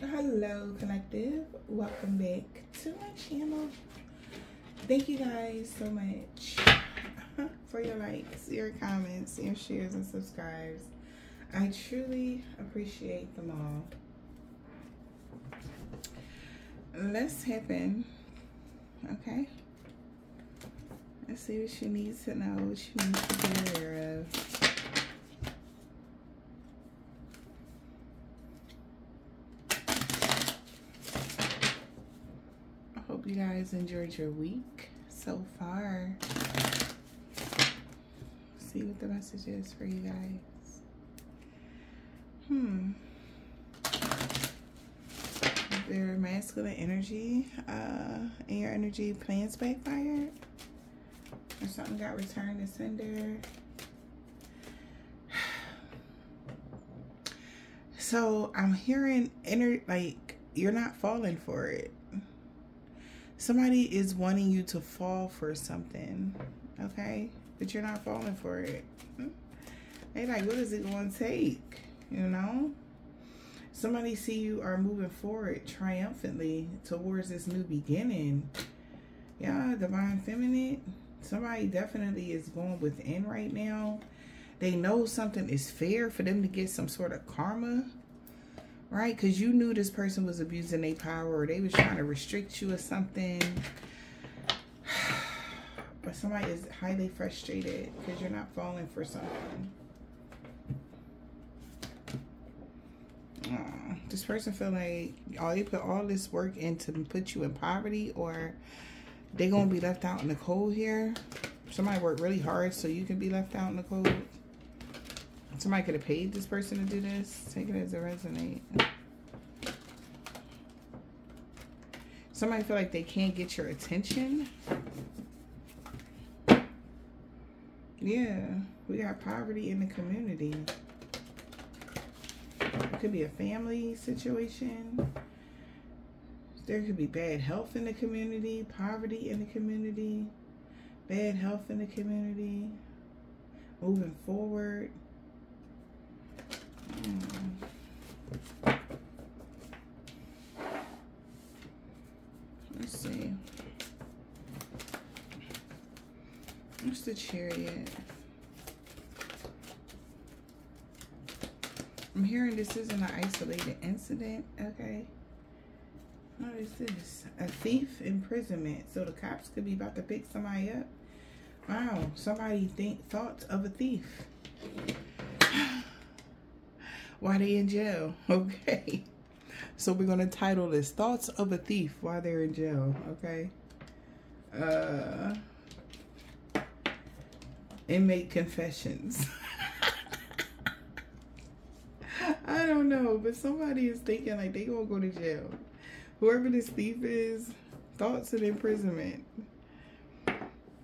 hello collective. Welcome back to my channel. Thank you guys so much for your likes your comments your shares and subscribes. I truly appreciate them all. Let's happen okay? Let's see what she needs to know what she needs to be aware of you guys enjoyed your week so far. See what the message is for you guys. Hmm. Their masculine energy, uh, and your energy plans backfired. Or something got returned to sender. So I'm hearing inner like you're not falling for it somebody is wanting you to fall for something, okay? But you're not falling for it. Hmm? They like, what is it going to take? You know? Somebody see you are moving forward triumphantly towards this new beginning. Yeah, divine feminine. Somebody definitely is going within right now. They know something is fair for them to get some sort of karma right? Because you knew this person was abusing their power or they was trying to restrict you or something. But somebody is highly frustrated because you're not falling for something. this person feel like all you put all this work into put you in poverty or they gonna be left out in the cold here. Somebody worked really hard so you can be left out in the cold. Somebody could have paid this person to do this. Take it as a resonate. Somebody feel like they can't get your attention. Yeah, we got poverty in the community. It could be a family situation. There could be bad health in the community, poverty in the community, bad health in the community, moving forward. Let's see. What's the chariot? I'm hearing this isn't an isolated incident. Okay. What is this? A thief imprisonment. So the cops could be about to pick somebody up. Wow. Somebody think thoughts of a thief while they in jail. Okay. So we're going to title this Thoughts of a Thief While They're in Jail. Okay. Uh, inmate confessions. I don't know, but somebody is thinking like they gonna go to jail. Whoever this thief is, thoughts of imprisonment.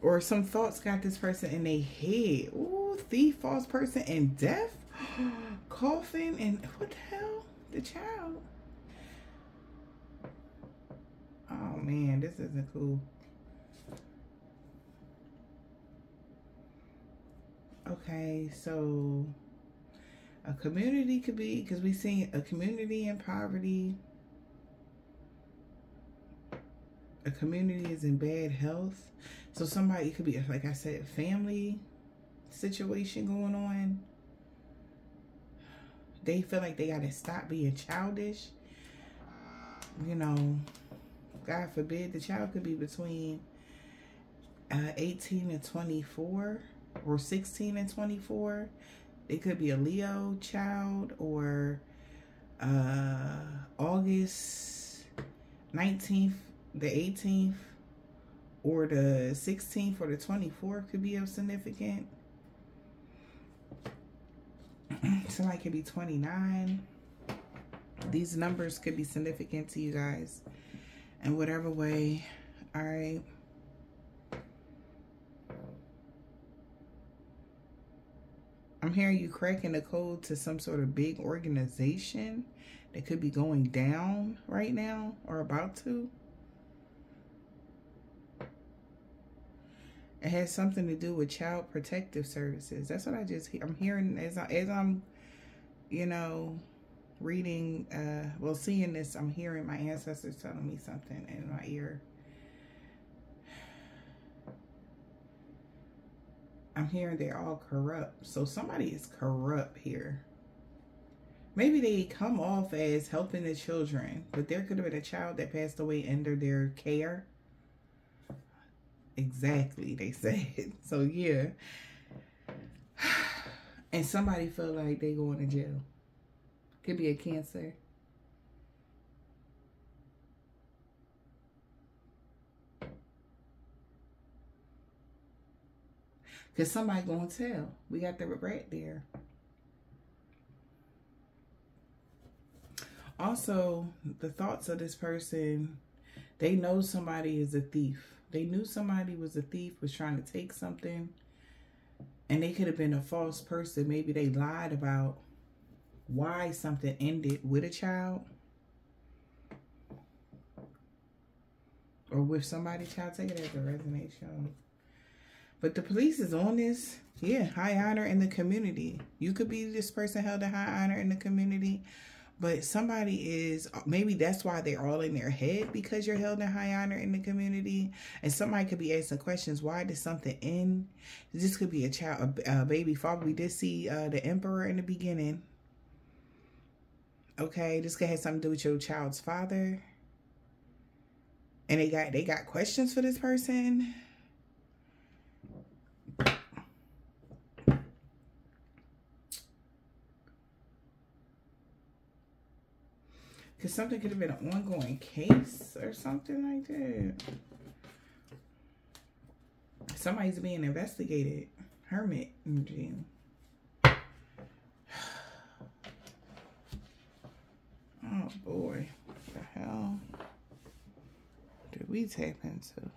Or some thoughts got this person in their head. Ooh, thief, false person, and death. Coughing and what the hell? The child. Oh man, this isn't cool. Okay, so a community could be because we see a community in poverty. A community is in bad health. So somebody could be like I said, family situation going on they feel like they got to stop being childish. You know, God forbid, the child could be between uh, 18 and 24 or 16 and 24. It could be a Leo child or uh, August 19th, the 18th, or the 16th or the 24th could be of significant somebody could be 29. These numbers could be significant to you guys in whatever way. All right. I'm hearing you cracking the code to some sort of big organization that could be going down right now or about to. It has something to do with child protective services. That's what I just I'm hearing as I, as I'm you know, reading, uh, well, seeing this, I'm hearing my ancestors telling me something in my ear. I'm hearing they're all corrupt. So somebody is corrupt here. Maybe they come off as helping the children, but there could have been a child that passed away under their care. Exactly, they said. So yeah. And somebody felt like they going to jail. Could be a cancer. Because somebody to tell. We got the regret there. Also, the thoughts of this person, they know somebody is a thief. They knew somebody was a thief, was trying to take something. And they could have been a false person. Maybe they lied about why something ended with a child. Or with somebody child. Take it as a resignation. But the police is on this. Yeah, high honor in the community. You could be this person held a high honor in the community, but somebody is maybe that's why they're all in their head because you're held in high honor in the community. And somebody could be asking questions: Why did something end? This could be a child, a, a baby father. We did see uh, the emperor in the beginning. Okay, this could have something to do with your child's father. And they got they got questions for this person Because something could have been an ongoing case or something like that. Somebody's being investigated. Hermit energy. Oh boy. What the hell did we tap into?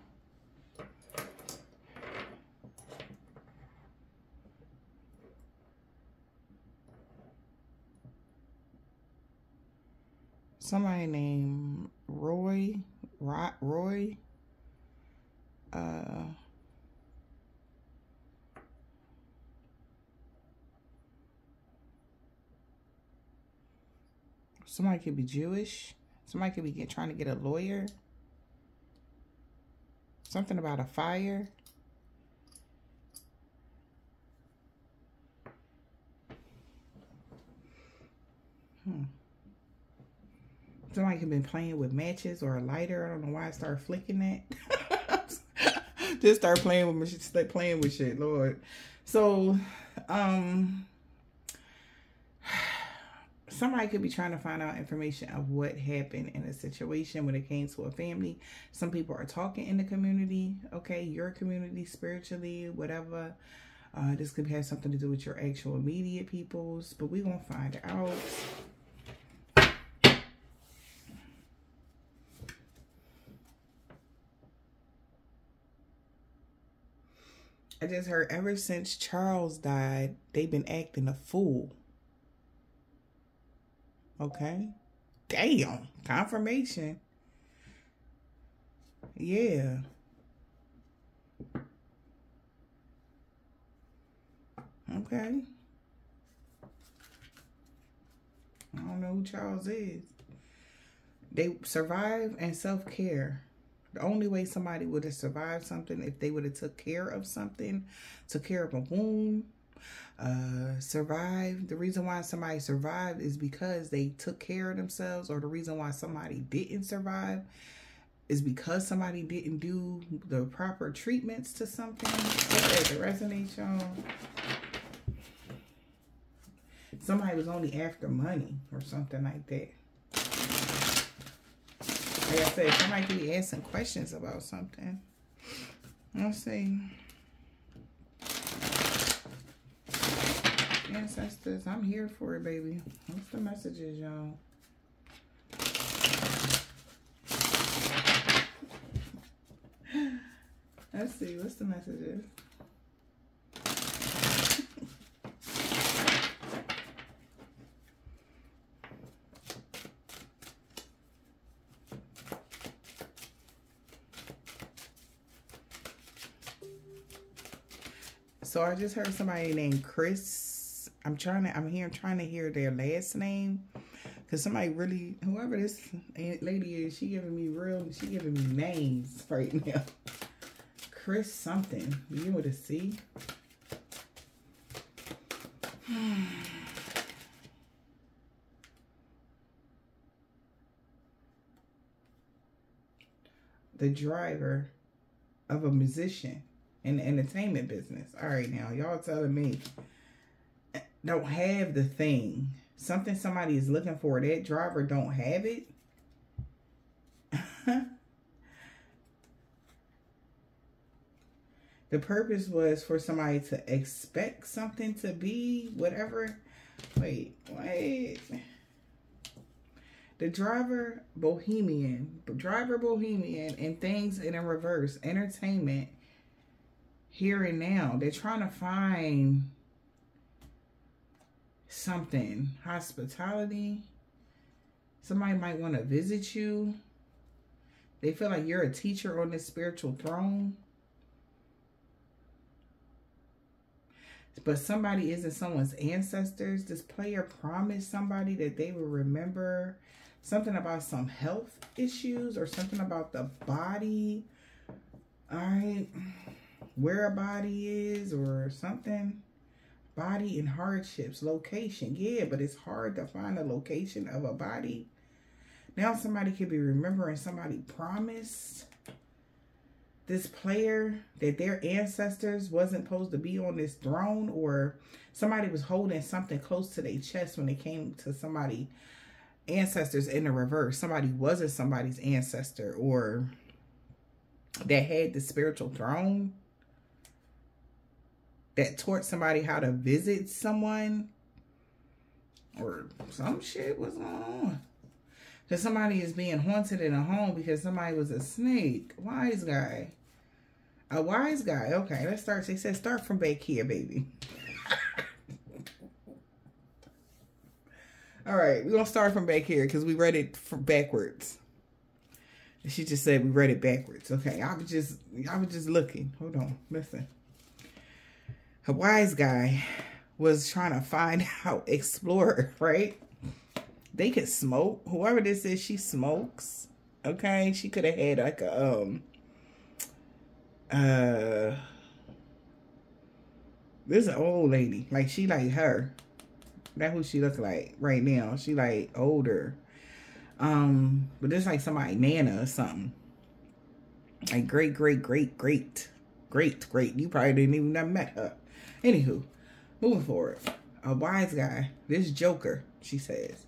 Somebody named Roy, Roy, uh, somebody could be Jewish. Somebody could be get, trying to get a lawyer. Something about a fire. Hmm. Somebody could been playing with matches or a lighter. I don't know why I started flicking that. Just start playing with start playing with shit, Lord. So, um, somebody could be trying to find out information of what happened in a situation when it came to a family. Some people are talking in the community, okay, your community spiritually, whatever. Uh, this could have something to do with your actual immediate peoples, but we're going to find out. I just heard ever since Charles died, they've been acting a fool. Okay? Damn. Confirmation. Yeah. Okay. I don't know who Charles is. They survive and self-care. The only way somebody would have survived something if they would have took care of something, took care of a wound, uh, survived. The reason why somebody survived is because they took care of themselves, or the reason why somebody didn't survive is because somebody didn't do the proper treatments to something. Okay, the resonate, y'all. Somebody was only after money or something like that. Like I said, somebody could be asking questions about something. Let's see. Ancestors, I'm here for it, baby. What's the messages, y'all? Let's see, what's the messages? So I just heard somebody named Chris I'm trying to, I'm here, trying to hear their last name. Cause somebody really, whoever this lady is, she giving me real, she giving me names right now. Chris something, begin with a C. the driver of a musician in the entertainment business. All right, now y'all telling me don't have the thing. Something somebody is looking for. That driver don't have it. the purpose was for somebody to expect something to be whatever. Wait, wait. The driver bohemian, driver bohemian, and things in a reverse. Entertainment here and now. They're trying to find something. Hospitality. Somebody might want to visit you. They feel like you're a teacher on this spiritual throne. But somebody isn't someone's ancestors. This player promised somebody that they will remember something about some health issues or something about the body. All right. Where a body is or something. Body and hardships. Location. Yeah, but it's hard to find a location of a body. Now somebody could be remembering somebody promised this player that their ancestors wasn't supposed to be on this throne or somebody was holding something close to their chest when it came to somebody ancestors in the reverse. Somebody wasn't somebody's ancestor or that had the spiritual throne that taught somebody how to visit someone or some shit was going on. Because somebody is being haunted in a home because somebody was a snake. Wise guy. A wise guy. Okay, let's start. They said start from back here, baby. All right, we're gonna start from back here because we read it from backwards. She just said we read it backwards. Okay, I was just I was just looking. Hold on, listen. A wise guy was trying to find out explorer, right? They could smoke. Whoever this is, she smokes. Okay, she could have had like a um uh this is an old lady. Like she like her. That's who she look like right now. She like older. Um, but this like somebody Nana or something. Like great, great, great, great, great, great. You probably didn't even have met her. Anywho, moving forward. A wise guy. This Joker, she says.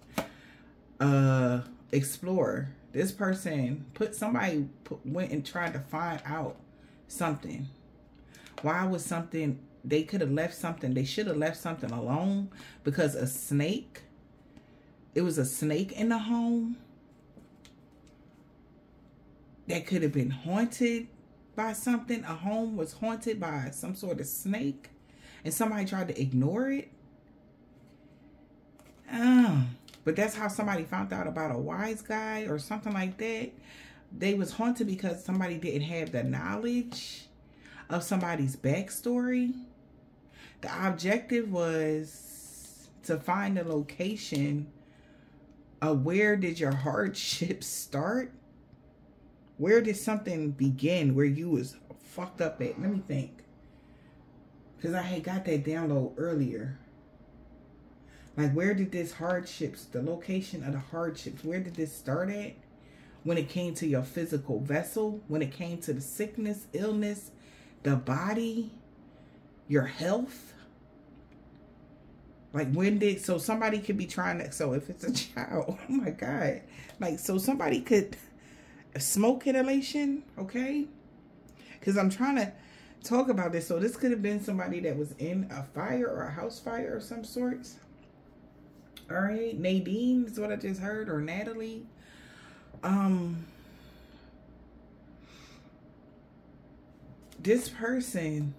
Uh, explorer. This person put somebody put, went and tried to find out something. Why was something they could have left something. They should have left something alone because a snake, it was a snake in the home that could have been haunted by something. A home was haunted by some sort of snake and somebody tried to ignore it. Oh, but that's how somebody found out about a wise guy or something like that. They was haunted because somebody didn't have the knowledge of somebody's backstory. The objective was to find a location of where did your hardship start? Where did something begin where you was fucked up at? Let me think. Because I had got that download earlier. Like, where did this hardships, the location of the hardships, where did this start at? When it came to your physical vessel, when it came to the sickness, illness, the body, your health. Like when did so somebody could be trying to so if it's a child, oh my god. Like so somebody could smoke inhalation, okay? Cuz I'm trying to talk about this. So this could have been somebody that was in a fire or a house fire of some sorts. All right, Nadine is what I just heard or Natalie. Um this person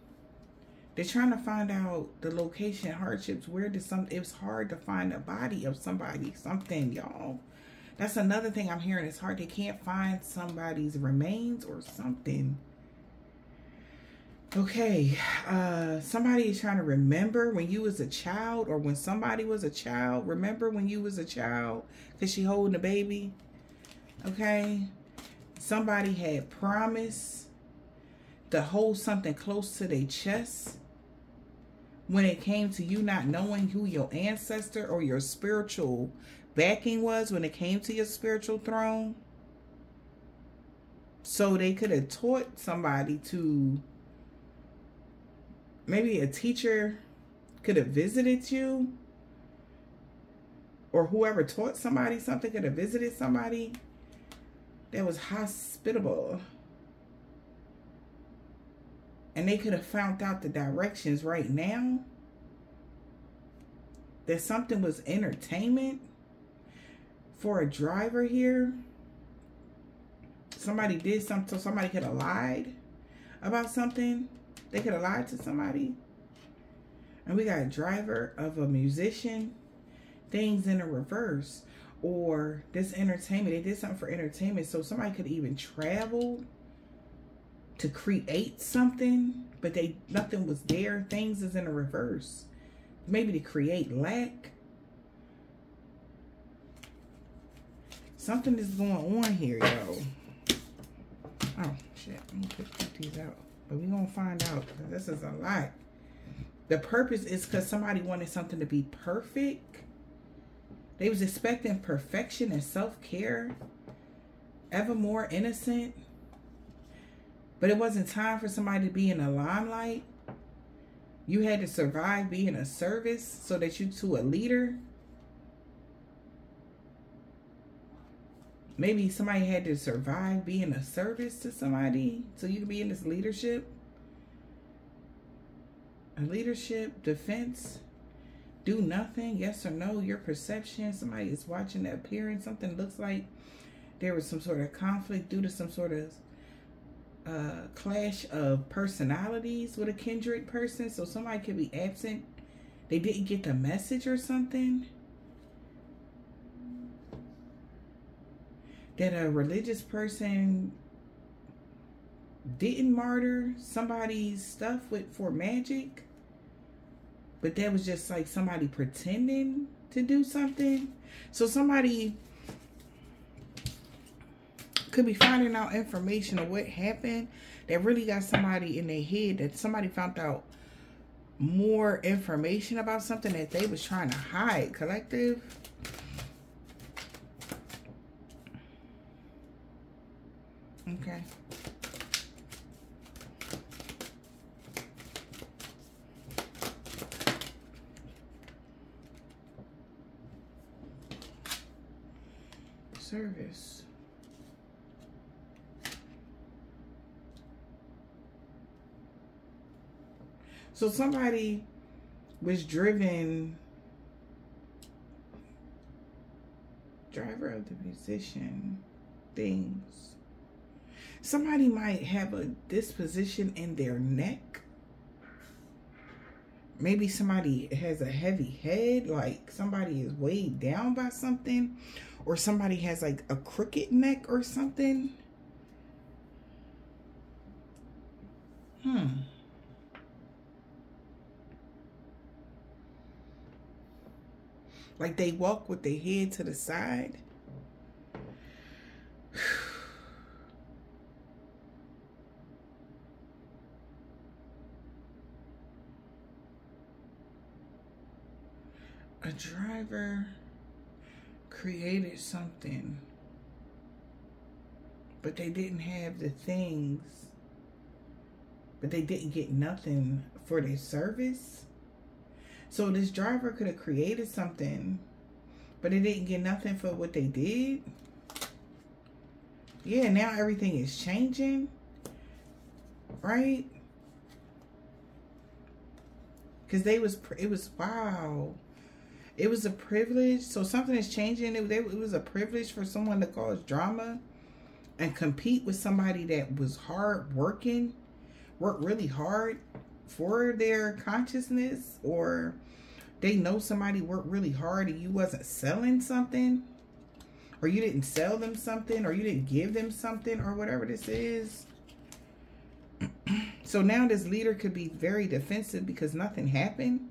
they're trying to find out the location hardships where did some it was hard to find a body of somebody something y'all that's another thing i'm hearing it's hard they can't find somebody's remains or something Okay, uh, somebody is trying to remember when you was a child or when somebody was a child. Remember when you was a child because she holding a baby. Okay, somebody had promised to hold something close to their chest when it came to you not knowing who your ancestor or your spiritual backing was when it came to your spiritual throne. So they could have taught somebody to maybe a teacher could have visited you? Or whoever taught somebody something could have visited somebody that was hospitable? And they could have found out the directions right now? That something was entertainment for a driver here? Somebody did something so somebody could have lied about something they could have lied to somebody. And we got a driver of a musician. Things in a reverse. Or this entertainment. They did something for entertainment. So somebody could even travel to create something. But they nothing was there. Things is in a reverse. Maybe to create lack. Something is going on here, yo. Oh, shit. Let me put these out. But we're going to find out. This is a lot. The purpose is because somebody wanted something to be perfect. They was expecting perfection and self-care. Ever more innocent. But it wasn't time for somebody to be in the limelight. You had to survive being a service so that you to a leader. Maybe somebody had to survive being a service to somebody. So you can be in this leadership a leadership defense. Do nothing yes or no your perception somebody is watching the appearance something looks like there was some sort of conflict due to some sort of uh, clash of personalities with a kindred person. So somebody could be absent. They didn't get the message or something that a religious person didn't martyr somebody's stuff with for magic but that was just like somebody pretending to do something? So somebody could be finding out information of what happened that really got somebody in their head that somebody found out more information about something that they was trying to hide collective Okay. Service. So somebody was driven driver of the musician things Somebody might have a disposition in their neck. Maybe somebody has a heavy head, like somebody is weighed down by something, or somebody has like a crooked neck or something. Hmm. Like they walk with their head to the side. a driver created something, but they didn't have the things, but they didn't get nothing for their service. So this driver could have created something, but they didn't get nothing for what they did. Yeah, now everything is changing, right? Because they was, it was, wow it was a privilege. So something is changing. It, it was a privilege for someone to cause drama and compete with somebody that was hard working, worked really hard for their consciousness, or they know somebody worked really hard and you wasn't selling something, or you didn't sell them something, or you didn't give them something, or whatever this is. So now this leader could be very defensive because nothing happened.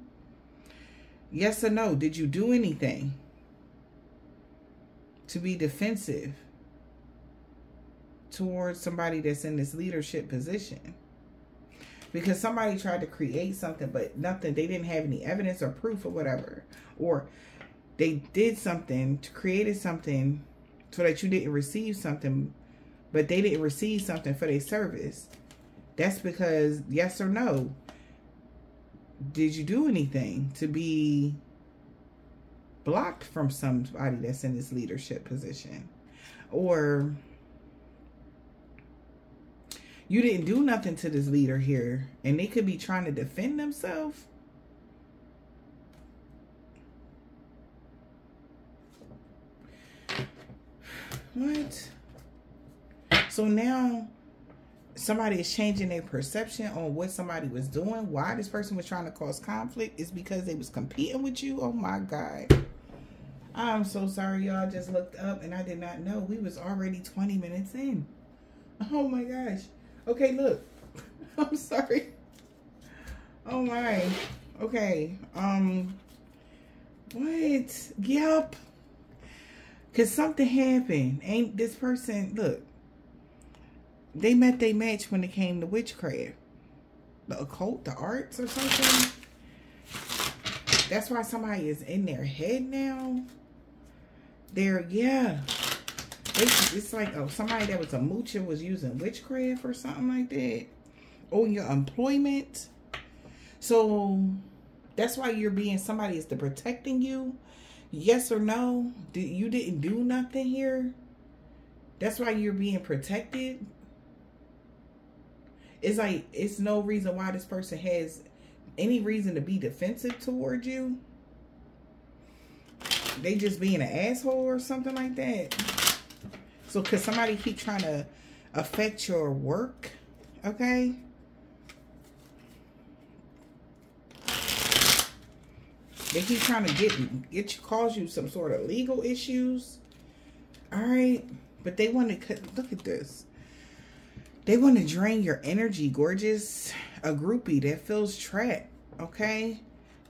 Yes or no? Did you do anything to be defensive towards somebody that's in this leadership position? Because somebody tried to create something, but nothing, they didn't have any evidence or proof or whatever. Or they did something to create something so that you didn't receive something, but they didn't receive something for their service. That's because, yes or no, did you do anything to be blocked from somebody that's in this leadership position? Or you didn't do nothing to this leader here and they could be trying to defend themselves? What? So now somebody is changing their perception on what somebody was doing. Why this person was trying to cause conflict is because they was competing with you. Oh my God. I'm so sorry y'all just looked up and I did not know we was already 20 minutes in. Oh my gosh. Okay, look. I'm sorry. Oh my. Okay. Um what? Yep. Cause something happened. Ain't this person look they met their match when it came to witchcraft. The occult, the arts or something. That's why somebody is in their head now. They're, yeah. It's, it's like oh, somebody that was a moocher was using witchcraft or something like that. Or your employment. So that's why you're being somebody is the protecting you. Yes or no? You didn't do nothing here. That's why you're being protected it's like it's no reason why this person has any reason to be defensive toward you. They just being an asshole or something like that. So could somebody keep trying to affect your work? Okay. They keep trying to get get you cause you some sort of legal issues. All right. But they want to look at this. They want to drain your energy, gorgeous. A groupie that feels trapped, okay?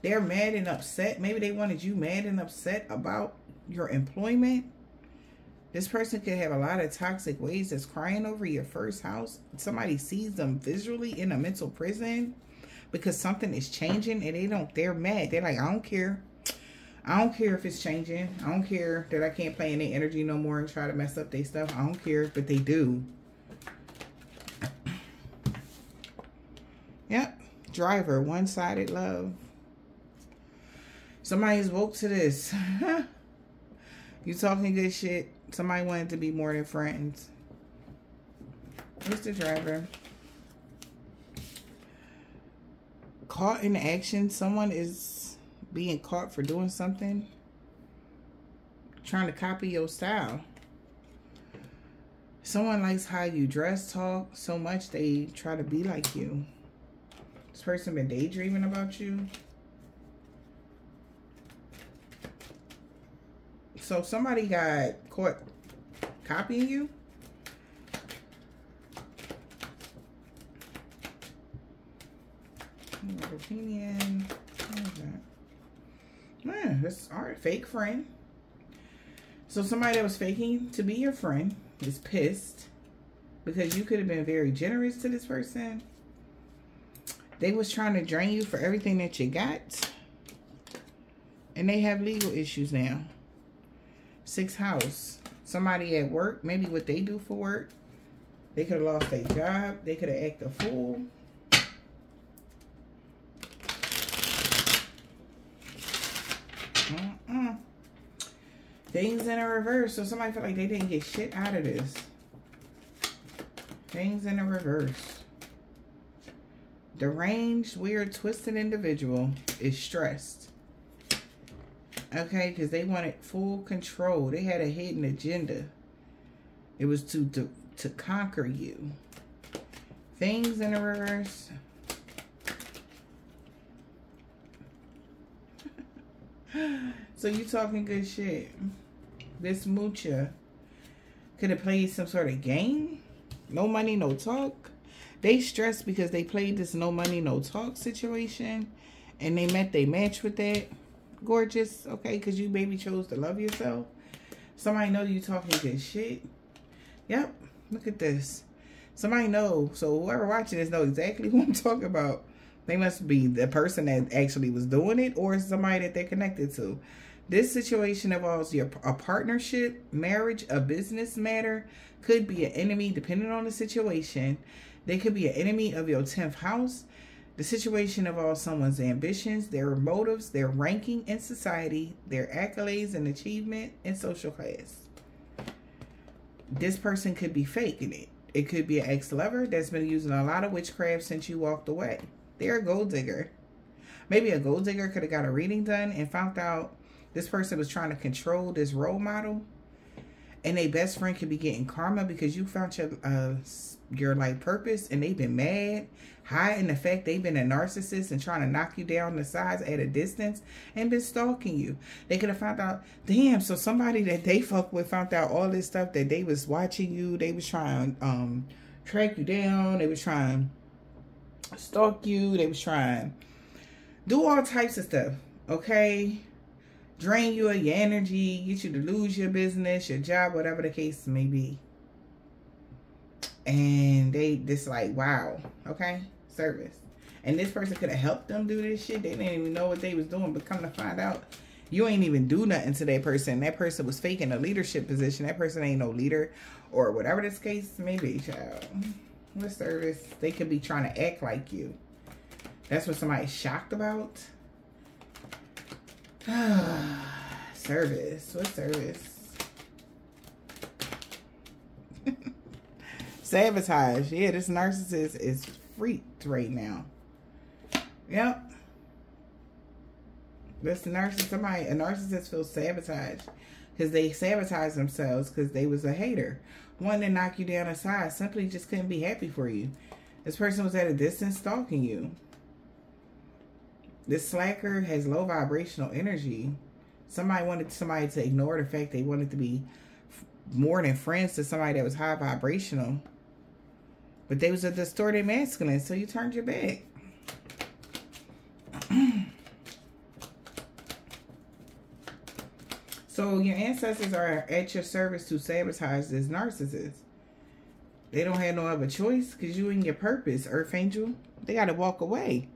They're mad and upset. Maybe they wanted you mad and upset about your employment. This person could have a lot of toxic ways that's crying over your first house. Somebody sees them visually in a mental prison because something is changing and they don't, they're mad. They're like, I don't care. I don't care if it's changing. I don't care that I can't play their energy no more and try to mess up their stuff. I don't care, but they do. Yep. Driver, one-sided love. Somebody's woke to this. you talking good shit. Somebody wanted to be more than friends. The driver? Caught in action. Someone is being caught for doing something. Trying to copy your style. Someone likes how you dress, talk so much they try to be like you. This person been daydreaming about you. So somebody got caught copying you. Opinion. Man, this art fake friend. So somebody that was faking to be your friend is pissed because you could have been very generous to this person. They was trying to drain you for everything that you got. And they have legal issues now. Six house. Somebody at work, maybe what they do for work. They could have lost their job. They could have acted a fool. Mm -mm. Things in a reverse. So somebody feel like they didn't get shit out of this. Things in a reverse deranged, weird, twisted individual is stressed. Okay, because they wanted full control. They had a hidden agenda. It was to, to, to conquer you. Things in the reverse. so you talking good shit. This moocher could have played some sort of game. No money, no talk. They stressed because they played this no money, no talk situation. And they met they match with that. Gorgeous. Okay, because you maybe chose to love yourself. Somebody know you talking good shit. Yep. Look at this. Somebody know. So whoever watching this know exactly who I'm talking about. They must be the person that actually was doing it or somebody that they're connected to. This situation involves your a partnership, marriage, a business matter, could be an enemy depending on the situation. They could be an enemy of your 10th house. The situation involves someone's ambitions, their motives, their ranking in society, their accolades and achievement in social class. This person could be faking it. It could be an ex-lover that's been using a lot of witchcraft since you walked away. They're a gold digger. Maybe a gold digger could have got a reading done and found out this person was trying to control this role model and a best friend could be getting karma because you found your uh your like purpose and they've been mad hiding the fact they've been a narcissist and trying to knock you down the sides at a distance and been stalking you. They could have found out damn so somebody that they fuck with found out all this stuff that they was watching you. They was trying um track you down. They was trying stalk you. They was trying do all types of stuff okay drain you of your energy, get you to lose your business, your job, whatever the case may be. And they just like, wow, okay, service. And this person could have helped them do this shit. They didn't even know what they was doing, but come to find out, you ain't even do nothing to that person. That person was faking a leadership position. That person ain't no leader or whatever this case may be, child. What service? They could be trying to act like you. That's what somebody's shocked about. service. What service? Sabotage. Yeah, this narcissist is freaked right now. Yep. This narcissist, somebody, a narcissist feels sabotaged because they sabotage themselves because they was a hater. Wanted to knock you down aside, simply just couldn't be happy for you. This person was at a distance stalking you. This slacker has low vibrational energy. Somebody wanted somebody to ignore the fact they wanted to be more than friends to somebody that was high vibrational. But they was a distorted masculine, so you turned your back. so your ancestors are at your service to sabotage this narcissist. They don't have no other choice because you in your purpose, Earth Angel. They got to walk away.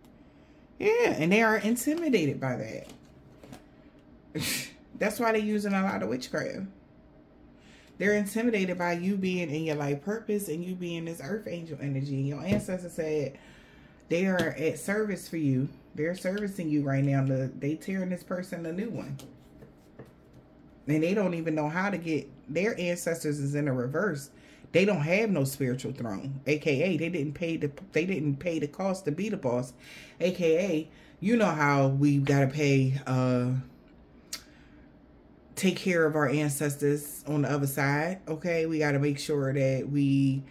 Yeah, and they are intimidated by that. That's why they're using a lot of witchcraft. They're intimidated by you being in your life purpose and you being this earth angel energy. And your ancestors said they are at service for you. They're servicing you right now. They tearing this person a new one. And they don't even know how to get their ancestors is in a reverse they don't have no spiritual throne aka they didn't pay the they didn't pay the cost to be the boss. Aka you know how we gotta pay uh take care of our ancestors on the other side okay? We got to make sure that we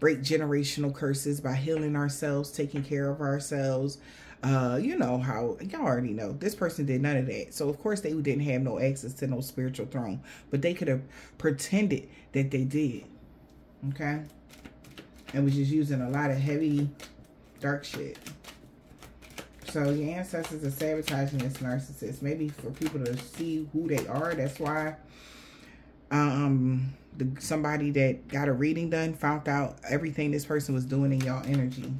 break generational curses by healing ourselves taking care of ourselves. Uh you know how y'all already know this person did none of that. So of course they didn't have no access to no spiritual throne but they could have pretended that they did Okay? And was just using a lot of heavy, dark shit. So your ancestors are sabotaging this narcissist. Maybe for people to see who they are. That's why um the somebody that got a reading done found out everything this person was doing in y'all energy.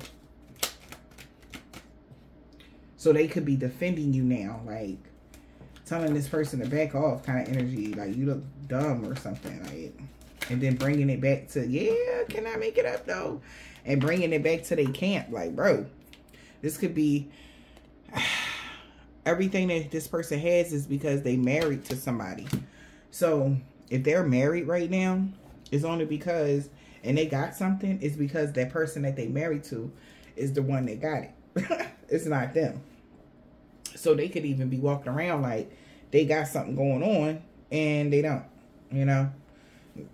So they could be defending you now, like telling this person to back off kind of energy, like you look dumb or something. Like and then bringing it back to yeah can i make it up though? And bringing it back to their camp like bro this could be everything that this person has is because they married to somebody. So if they're married right now it's only because and they got something it's because that person that they married to is the one that got it. It's not them. So they could even be walking around like they got something going on and they don't you know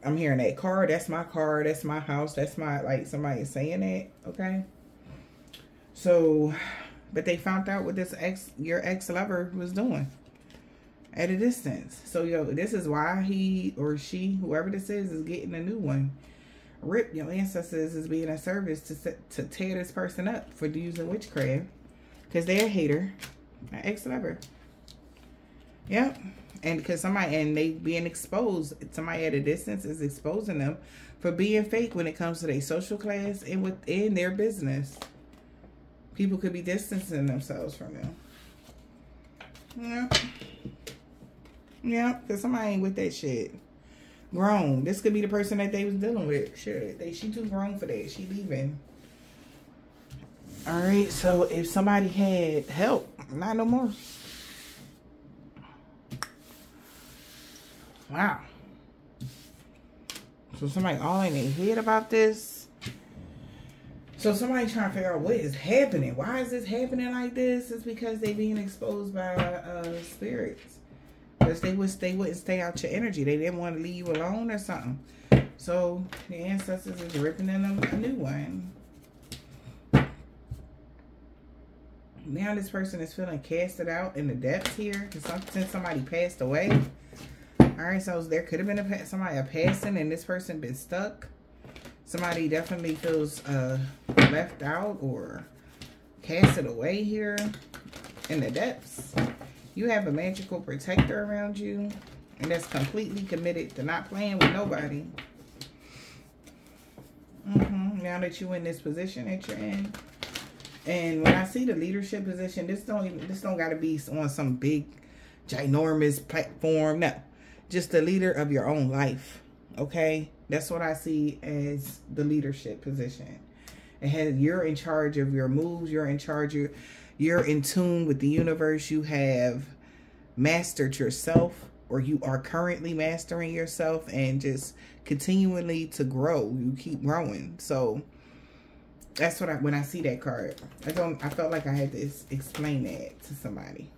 I'm hearing that car, that's my car, that's my house, that's my, like, somebody saying that, okay? So, but they found out what this ex, your ex-lover was doing at a distance. So, yo, this is why he or she, whoever this is, is getting a new one. rip your ancestors is being a service to to tear this person up for using witchcraft because they're a hater, an ex-lover. Yep, and because somebody and they being exposed, somebody at a distance is exposing them for being fake when it comes to their social class and within their business. People could be distancing themselves from them. Yep. Yep, because somebody ain't with that shit grown. This could be the person that they was dealing with. Sure, they she too grown for that. She leaving. All right, so if somebody had help, not no more. Wow. So somebody all in their head about this. So somebody trying to figure out what is happening. Why is this happening like this? It's because they being exposed by uh, spirits. Because they would they wouldn't stay out your energy. They didn't want to leave you alone or something. So the ancestors is ripping in them a new one. Now this person is feeling casted out in the depths here. Since somebody passed away. All right, so there could have been a somebody a passing and this person been stuck. Somebody definitely feels uh, left out or casted away here in the depths. You have a magical protector around you and that's completely committed to not playing with nobody. Mm -hmm. Now that you're in this position that you're in. And when I see the leadership position, this don't even, this don't got to be on some big, ginormous platform. No, just the leader of your own life. Okay, that's what I see as the leadership position. It has you're in charge of your moves. You're in charge of you're in tune with the universe. You have mastered yourself or you are currently mastering yourself and just continually to grow. You keep growing. So that's what I, when I see that card, I don't, I felt like I had to explain that to somebody.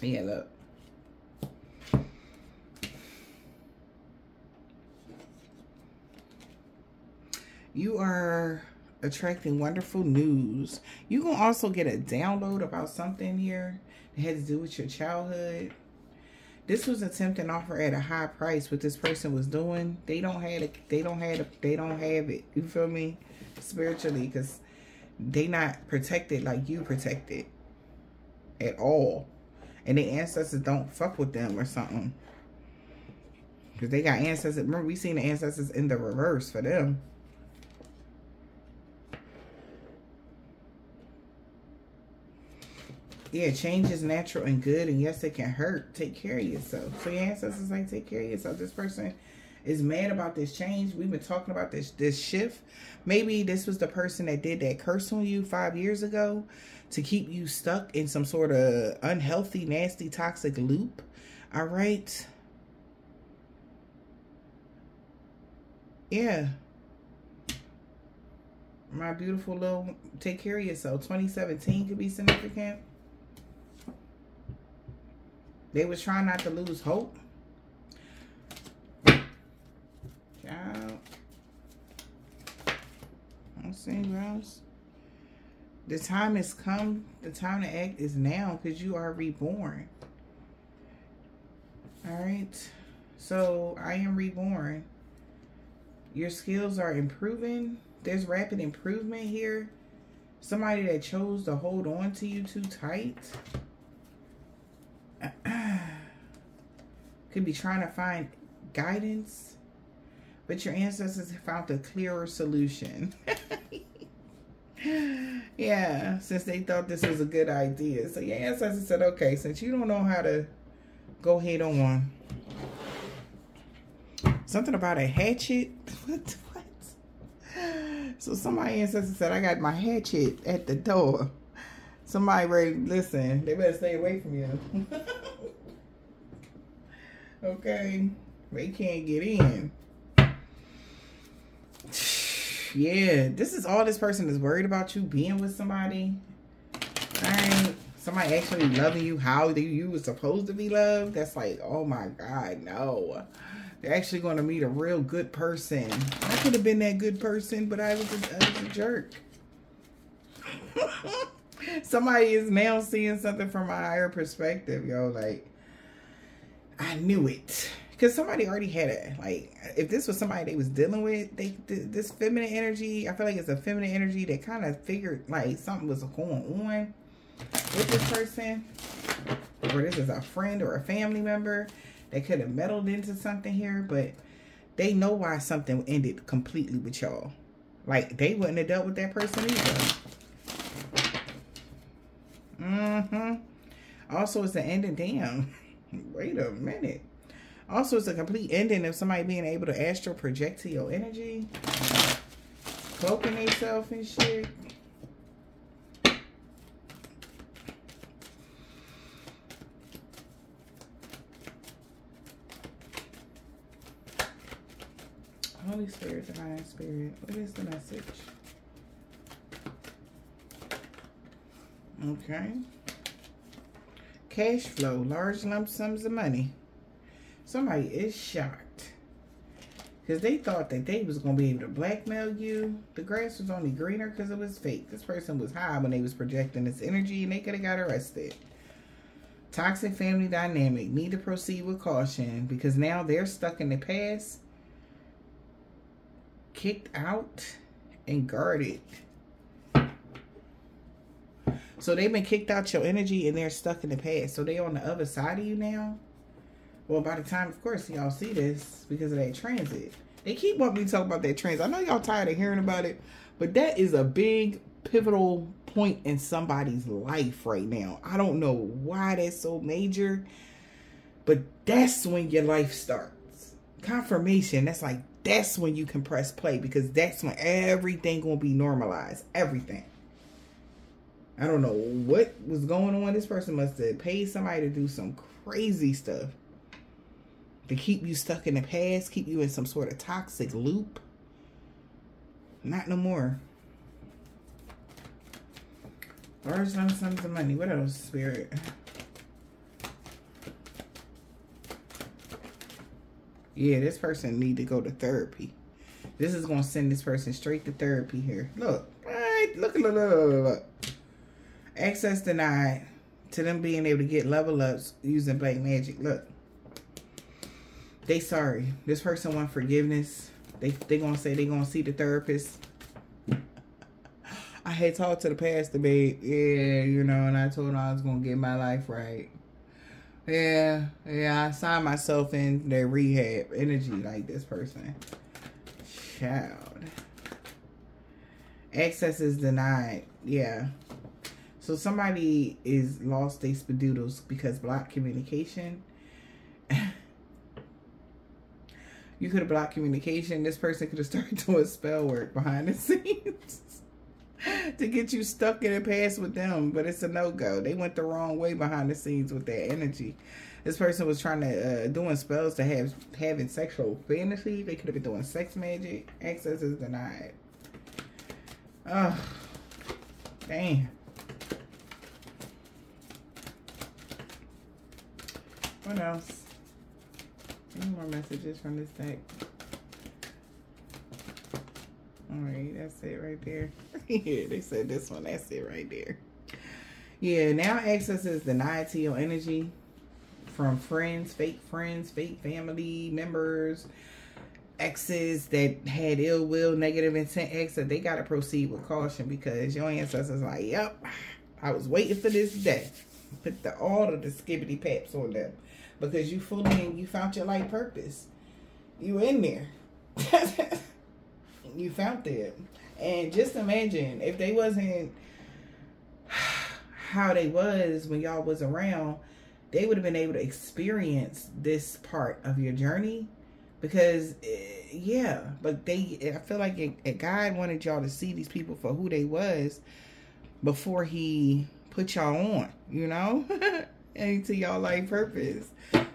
Yeah, look. You are attracting wonderful news. You can also get a download about something here that had to do with your childhood. This was attempting offer at a high price. What this person was doing, they don't have it. They don't have it. They don't have it. You feel me? Spiritually, because they not protected like you protected at all, and the ancestors don't fuck with them or something. Because they got ancestors. Remember, we seen the ancestors in the reverse for them. Yeah, change is natural and good, and yes, it can hurt. Take care of yourself. So your ancestors like take care of yourself. This person is mad about this change. We've been talking about this this shift. Maybe this was the person that did that curse on you five years ago to keep you stuck in some sort of unhealthy, nasty, toxic loop. All right. Yeah. My beautiful little take care of yourself. 2017 could be significant. They was trying not to lose hope. Child. I'm saying, girls. The time has come. The time to act is now because you are reborn. All right. So I am reborn. Your skills are improving. There's rapid improvement here. Somebody that chose to hold on to you too tight. could be trying to find guidance, but your ancestors found a clearer solution. yeah, since they thought this was a good idea. So your ancestors said, okay, since you don't know how to go head on. one. Something about a hatchet. What? What? So somebody ancestor said, I got my hatchet at the door. Somebody ready, listen, they better stay away from you. Okay. They can't get in. Yeah, this is all this person is worried about you being with somebody. Alright. Somebody actually loving you how do you were supposed to be loved. That's like, oh my God, no. They're actually going to meet a real good person. I could have been that good person, but I was a, I was a jerk. Somebody is now seeing something from a higher perspective, yo. Like, I knew it. because somebody already had it. Like, if this was somebody they was dealing with, they this feminine energy, I feel like it's a feminine energy that kind of figured like something was going on with this person, or this is a friend or a family member that could have meddled into something here, but they know why something ended completely with y'all. Like, they wouldn't have dealt with that person either. Mm-hmm. Also, it's the ending. Damn. Wait a minute. Also, it's a complete ending of somebody being able to astral project to your energy. Cloaking themselves and shit. Holy Spirit, Divine Spirit, what is the message? Okay. Cash flow, large lump sums of money. Somebody is shocked. Because they thought that they was going to be able to blackmail you. The grass was only greener because it was fake. This person was high when they was projecting this energy and they could have got arrested. Toxic family dynamic. Need to proceed with caution because now they're stuck in the past. Kicked out and guarded. So they've been kicked out your energy and they're stuck in the past. So they on the other side of you now. Well, by the time, of course, y'all see this because of that transit. They keep wanting me to talk about that transit. I know y'all tired of hearing about it, but that is a big pivotal point in somebody's life right now. I don't know why that's so major, but that's when your life starts. Confirmation, that's like, that's when you can press play because that's when everything gonna be normalized. Everything. I don't know what was going on. This person must have paid somebody to do some crazy stuff to keep you stuck in the past, keep you in some sort of toxic loop. Not no more. Large lump sums of money. What else, Spirit? Yeah, this person need to go to therapy. This is going to send this person straight to therapy here. Look. Right, look, look, look, look, look. Access denied to them being able to get level ups using black magic. Look. They sorry. This person want forgiveness. They they gonna say they gonna see the therapist. I had talked to the pastor, babe. Yeah, you know, and I told him I was gonna get my life right. Yeah, yeah, I signed myself in their rehab energy like this person. Child. Access is denied. Yeah. So somebody is lost their spadoodles because block communication. you could have blocked communication. This person could have started doing spell work behind the scenes to get you stuck in the past with them. But it's a no-go. They went the wrong way behind the scenes with their energy. This person was trying to, uh, doing spells to have, having sexual fantasy. They could have been doing sex magic. Access is denied. Oh, damn. What else? Any more messages from this deck? Alright, that's it right there. yeah, they said this one. That's it right there. Yeah, now access is denied to your energy from friends, fake friends, fake family members, exes that had ill will, negative intent exes. They got to proceed with caution because your ancestors like, yep, I was waiting for this day. Put the all of the skibbity paps on them because you fully and you found your life purpose. You in there. you found it. And just imagine if they wasn't how they was when y'all was around, they would have been able to experience this part of your journey because eh, yeah, but they I feel like it, it, God wanted y'all to see these people for who they was before he put y'all on, you know? and to y'all life purpose.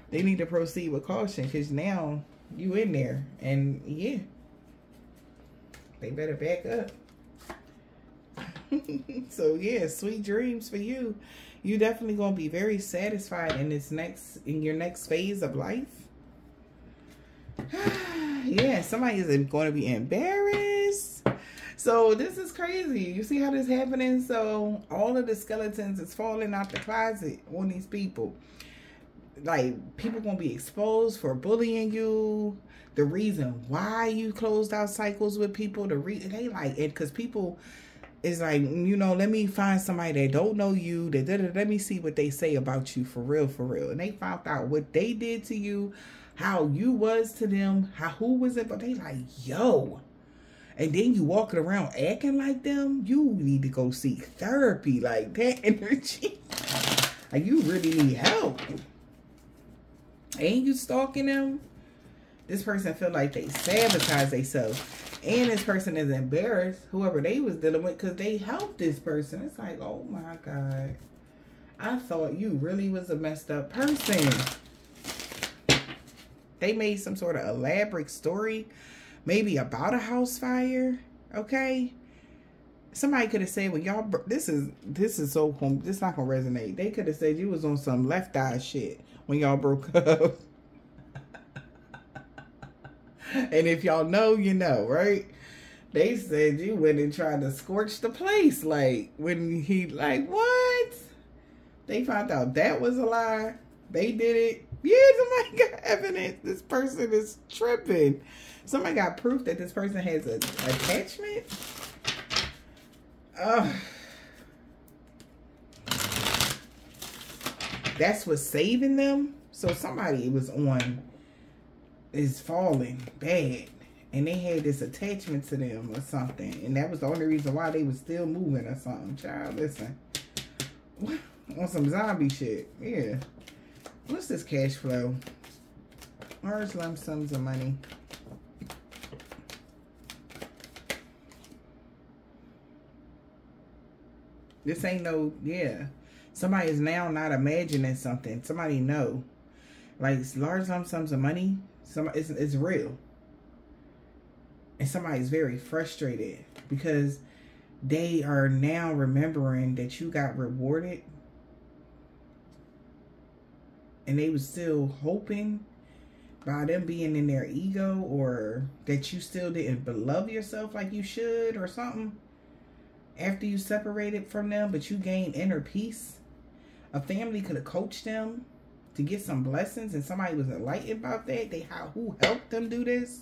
They need to proceed with caution because now you in there and yeah, they better back up. so yeah, sweet dreams for you. You definitely gonna be very satisfied in this next in your next phase of life. yeah, somebody is going to be embarrassed. So this is crazy. You see how this happening? So all of the skeletons is falling out the closet on these people. like people gonna be exposed for bullying you the reason why you closed out cycles with people the reason they like it because people is like you know let me find somebody that don't know you that let me see what they say about you for real for real and they found out what they did to you how you was to them how who was it but they like yo and then you walking around acting like them you need to go seek therapy like that energy. Like you really need help. Ain't you stalking them. This person feel like they sabotage themselves. And this person is embarrassed whoever they was dealing with because they helped this person. It's like oh my god. I thought you really was a messed up person. They made some sort of elaborate story maybe about a house fire okay somebody could have said when y'all this is this is so this not gonna resonate they could have said you was on some left eye shit when y'all broke up and if y'all know, you know, right? They said you went and tried to scorch the place. Like, when he, like, what? They found out that was a lie. They did it. Yeah, somebody got evidence. This person is tripping. Somebody got proof that this person has an attachment. Uh, that's what's saving them. So somebody was on is falling bad and they had this attachment to them or something and that was the only reason why they was still moving or something child listen on some zombie shit yeah what's this cash flow? Large lump sums of money. This ain't no yeah. Somebody is now not imagining something. Somebody know. Like large lump sums of money some it's, it's real. And somebody's very frustrated because they are now remembering that you got rewarded and they was still hoping by them being in their ego or that you still didn't love yourself like you should or something after you separated from them but you gained inner peace a family could have coached them to get some blessings and somebody was enlightened about that. They how who helped them do this?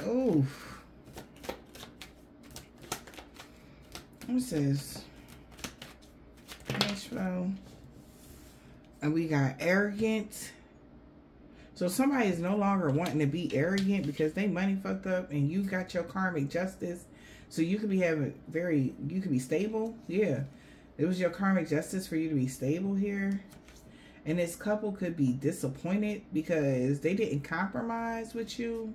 Oh. What's this? Cash flow. And we got arrogant. So somebody is no longer wanting to be arrogant because they money fucked up and you got your karmic justice. So you could be having very, you could be stable. Yeah. It was your karmic justice for you to be stable here. And this couple could be disappointed because they didn't compromise with you.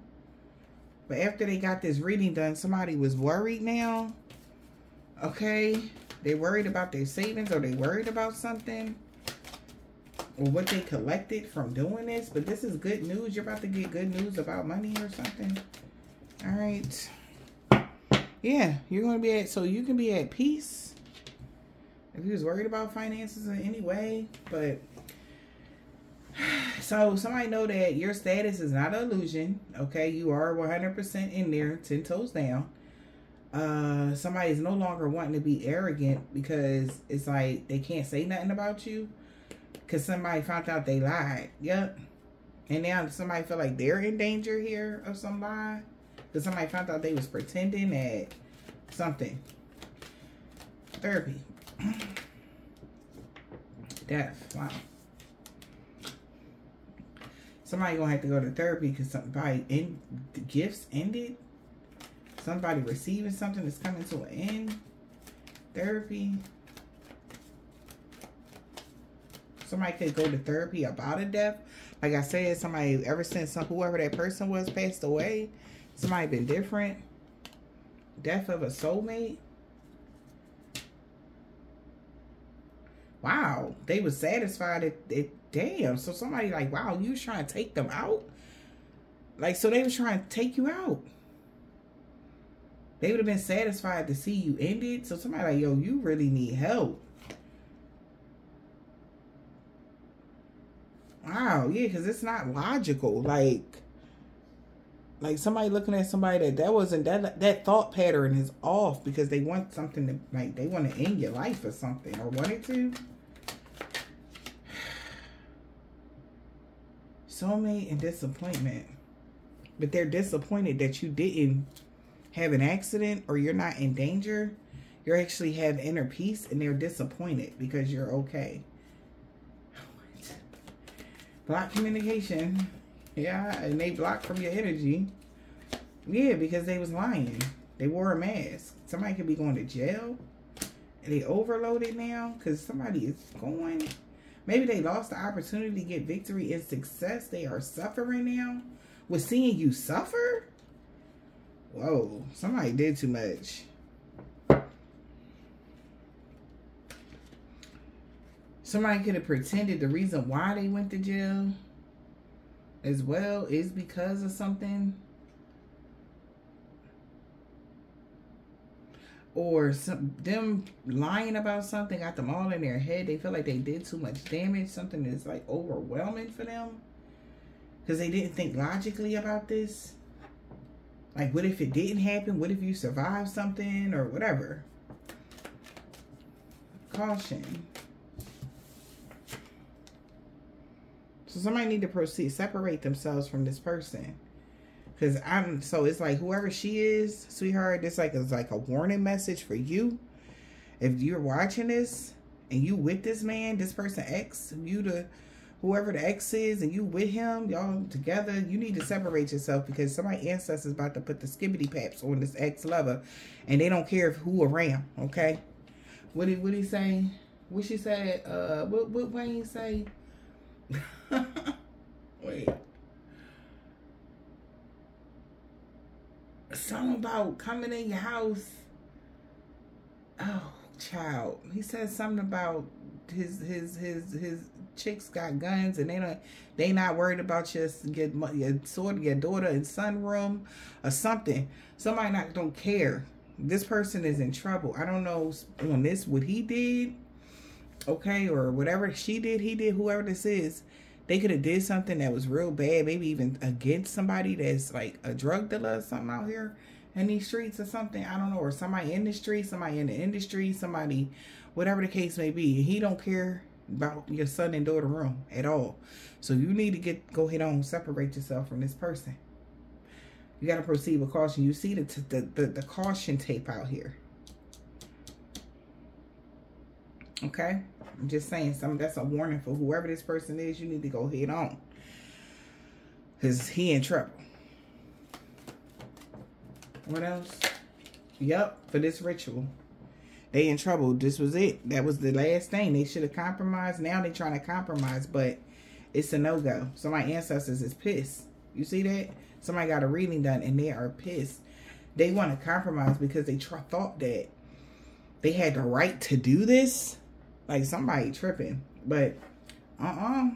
But after they got this reading done, somebody was worried now. Okay. They worried about their savings or they worried about something. Or what they collected from doing this. But this is good news. You're about to get good news about money or something. All right. Yeah, you're going to be at, so you can be at peace. If you was worried about finances in any way, but so somebody know that your status is not an illusion. Okay, you are 100% in there, 10 toes down. Uh, somebody is no longer wanting to be arrogant because it's like they can't say nothing about you because somebody found out they lied. Yep. And now somebody feel like they're in danger here of some lie because somebody found out they was pretending at something. Therapy. Death. Wow somebody gonna have to go to therapy because somebody in the gifts ended. Somebody receiving something that's coming to an end. Therapy. Somebody could go to therapy about a death. Like I said, somebody ever since some, whoever that person was passed away, somebody been different. Death of a soulmate. Wow, they was satisfied at, at damn. So somebody like, wow, you was trying to take them out? Like, so they was trying to take you out. They would have been satisfied to see you ended. So somebody like, yo, you really need help. Wow, yeah, because it's not logical. Like, like somebody looking at somebody that that wasn't that that thought pattern is off because they want something to like they want to end your life or something or wanted to. Soulmate and disappointment. But they're disappointed that you didn't have an accident or you're not in danger. You actually have inner peace and they're disappointed because you're okay. Block communication. Yeah, and they block from your energy. Yeah, because they was lying. They wore a mask. Somebody could be going to jail. They overloaded now because somebody is going. Maybe they lost the opportunity to get victory and success. They are suffering now. With seeing you suffer? Whoa, somebody did too much. Somebody could have pretended the reason why they went to jail as well is because of something or some them lying about something got them all in their head. They feel like they did too much damage. Something is like overwhelming for them because they didn't think logically about this. Like, what if it didn't happen? What if you survived something or whatever? Caution. So somebody need to proceed, separate themselves from this person. Cause I'm so it's like whoever she is, sweetheart, it's like it's like a warning message for you. If you're watching this and you with this man, this person X, you the whoever the ex is and you with him, y'all together, you need to separate yourself because somebody ancestors about to put the skibbity paps on this ex lover and they don't care if who around, okay? What did what he say? What she said, uh what what Wayne say? Wait. something about coming in your house. Oh, child. He said something about his his his his chicks got guns and they don't they not worried about your your, your sort your daughter and son room or something. Somebody not don't care. This person is in trouble. I don't know on this what he did, okay, or whatever she did, he did, whoever this is they could have did something that was real bad, maybe even against somebody that's like a drug dealer or something out here in these streets or something. I don't know, or somebody in the street, somebody in the industry, somebody, whatever the case may be. He don't care about your son and daughter room at all. So you need to get go ahead on separate yourself from this person. You got to proceed with caution. You see the, the the the caution tape out here. Okay. I'm just saying something that's a warning for whoever this person is. You need to go head on. Because he in trouble. What else? Yep, for this ritual. They in trouble. This was it. That was the last thing. They should have compromised. Now they trying to compromise, but it's a no-go. So my ancestors is pissed. You see that? Somebody got a reading done and they are pissed. They want to compromise because they thought that they had the right to do this like somebody tripping. But uh-uh.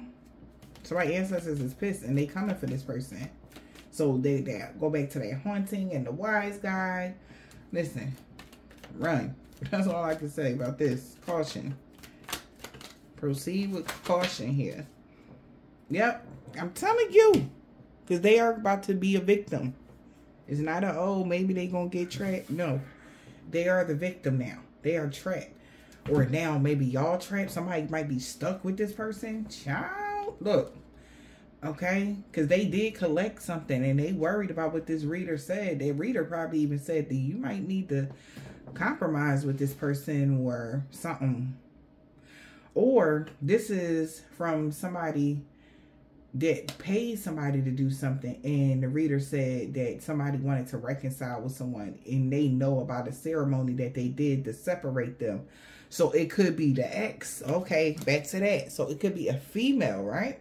Somebody ancestors is pissed and they coming for this person. So they, they go back to that haunting and the wise guy. Listen, run. That's all I can say about this. Caution. Proceed with caution here. Yep, I'm telling you. Because they are about to be a victim. It's not a, oh, maybe they going to get trapped. No. They are the victim now. They are trapped or now maybe y'all trapped. Somebody might be stuck with this person. Child, look, okay, because they did collect something and they worried about what this reader said. The reader probably even said that you might need to compromise with this person or something. Or this is from somebody that paid somebody to do something and the reader said that somebody wanted to reconcile with someone and they know about a ceremony that they did to separate them so it could be the ex. Okay, back to that. So it could be a female, right?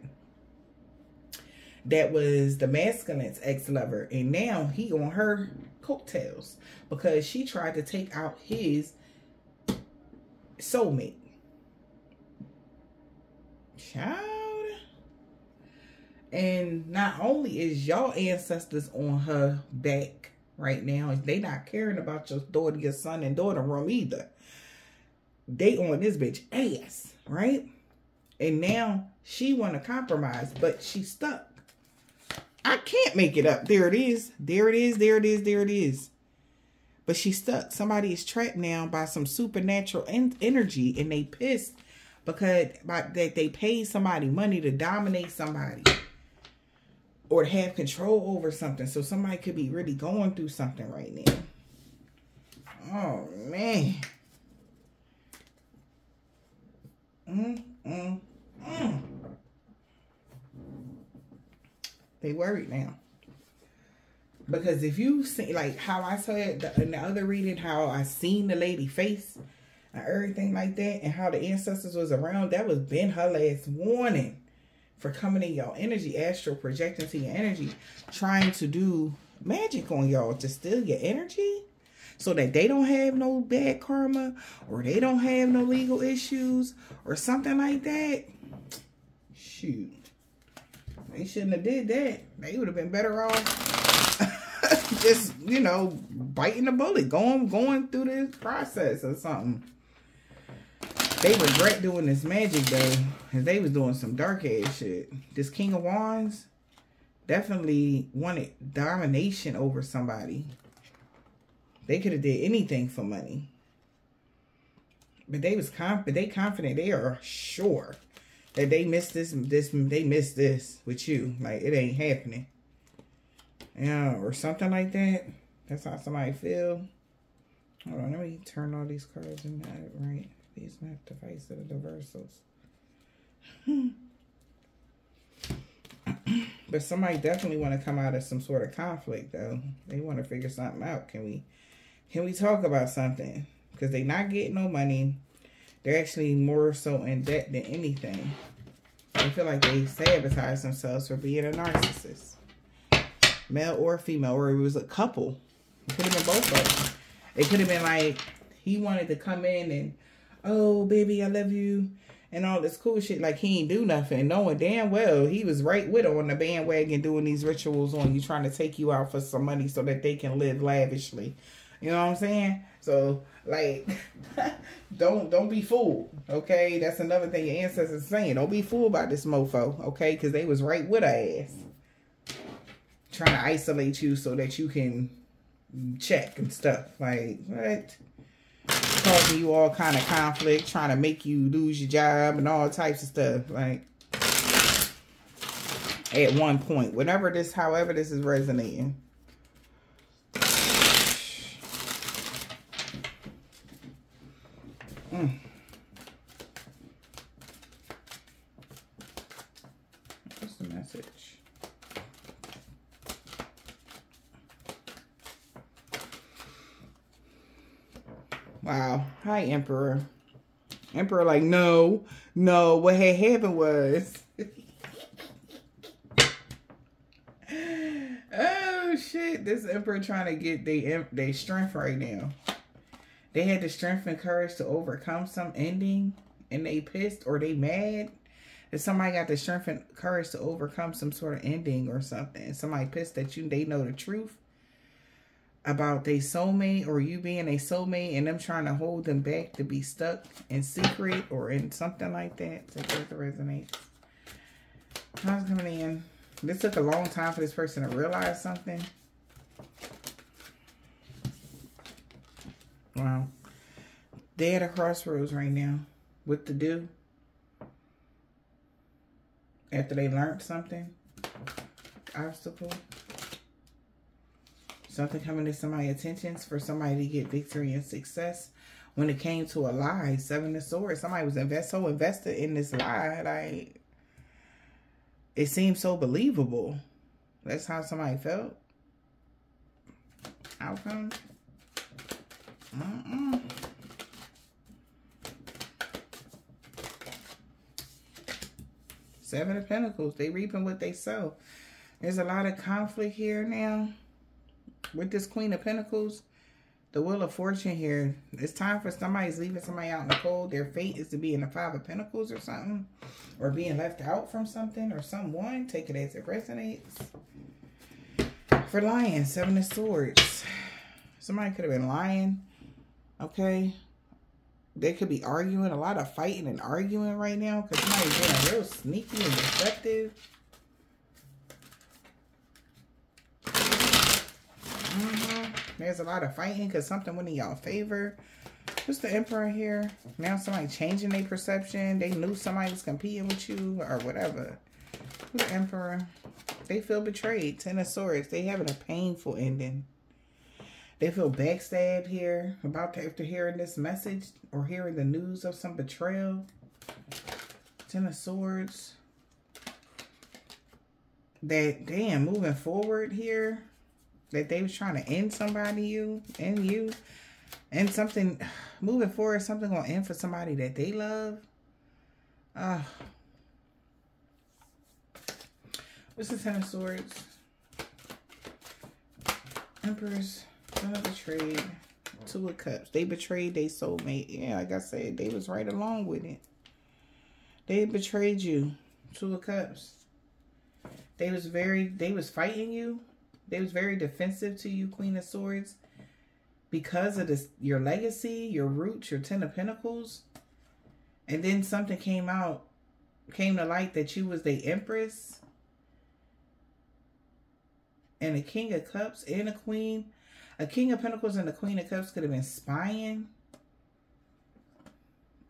That was the masculine's ex-lover. And now he on her coattails. Because she tried to take out his soulmate. Child. And not only is y'all ancestors on her back right now, they not caring about your daughter, your son and daughter room either they on this bitch ass, right? And now she want to compromise, but she stuck. I can't make it up. There it is. There it is. There it is. There it is. But she stuck. Somebody is trapped now by some supernatural en energy and they pissed because that they paid somebody money to dominate somebody. or to have control over something. So somebody could be really going through something right now. Oh, man. Mm, mm, mm. They worried now. Because if you see, like how I said in the other reading, how I seen the lady face and everything like that, and how the ancestors was around, that was been her last warning for coming in y'all energy, astral projecting to your energy, trying to do magic on y'all to steal your energy so that they don't have no bad karma or they don't have no legal issues or something like that. Shoot. They shouldn't have did that. They would have been better off just, you know, biting the bullet, going going through this process or something. They regret doing this magic though, because they was doing some dark ass shit. This King of Wands definitely wanted domination over somebody. They could have did anything for money. But they was confident. They confident. They are sure that they missed this. This they missed this with you. Like it ain't happening. Yeah, or something like that. That's how somebody feel. Hold on, let me turn all these cards in that right. These face of the reversals. but somebody definitely want to come out of some sort of conflict though. They want to figure something out. Can we can we talk about something? Because they not getting no money. They're actually more so in debt than anything. They feel like they sabotage themselves for being a narcissist. Male or female, or it was a couple. It could have been both of them. It could have been like he wanted to come in and, oh, baby, I love you. And all this cool shit. Like he ain't do nothing. Knowing damn well he was right with her on the bandwagon doing these rituals on you, trying to take you out for some money so that they can live lavishly. You know what I'm saying? So like don't don't be fooled. Okay, that's another thing your ancestors saying. Don't be fooled by this mofo. Okay, because they was right with her ass, trying to isolate you so that you can check and stuff. Like what? Causing you all kind of conflict, trying to make you lose your job and all types of stuff. Like at one point, whenever this, however this is resonating. Mm. What's the message? Emperor. Emperor like, no, no. What had happened was... oh, shit. This Emperor trying to get their they strength right now they had the strength and courage to overcome some ending and they pissed or they mad if somebody got the strength and courage to overcome some sort of ending or something somebody pissed at you they know the truth about their soulmate or you being a soulmate and them trying to hold them back to be stuck in secret or in something like that so the resonates how's coming in this took a long time for this person to realize something Wow. They at a crossroads right now. What to do? After they learned something. Obstacle. Something coming to somebody's attentions for somebody to get victory and success. When it came to a lie, seven of swords, somebody was invest so invested in this lie, like it seemed so believable. That's how somebody felt. Outcome. Mm -mm. Seven of Pentacles. They reaping what they sow. There's a lot of conflict here now. With this Queen of Pentacles. The Wheel of Fortune here. It's time for somebody's leaving somebody out in the cold. Their fate is to be in the Five of Pentacles or something. Or being left out from something or someone. Take it as it resonates. For Lion, Seven of Swords. Somebody could have been lying Okay. They could be arguing, a lot of fighting and arguing right now because somebody's being real sneaky and deceptive. Mm -hmm. There's a lot of fighting because something went in y'all favor. Who's the emperor here? Now somebody changing their perception. They knew somebody was competing with you or whatever. Who's the emperor? They feel betrayed. Ten of Swords. They having a painful ending. They feel backstabbed here about to, after hearing this message or hearing the news of some betrayal. Ten of Swords. That, damn, moving forward here, that they was trying to end somebody, you, and you, and something, moving forward, something to end for somebody that they love. Ah. Uh, what's the Ten of Swords? Empress. Son betrayed. Two of Cups. They betrayed their soulmate. Yeah, like I said, they was right along with it. They betrayed you. Two of Cups. They was very, they was fighting you. They was very defensive to you, Queen of Swords. Because of this, your legacy, your roots, your Ten of Pentacles. And then something came out, came to light that you was the Empress. And a King of Cups and a Queen a King of Pentacles and a Queen of Cups could have been spying.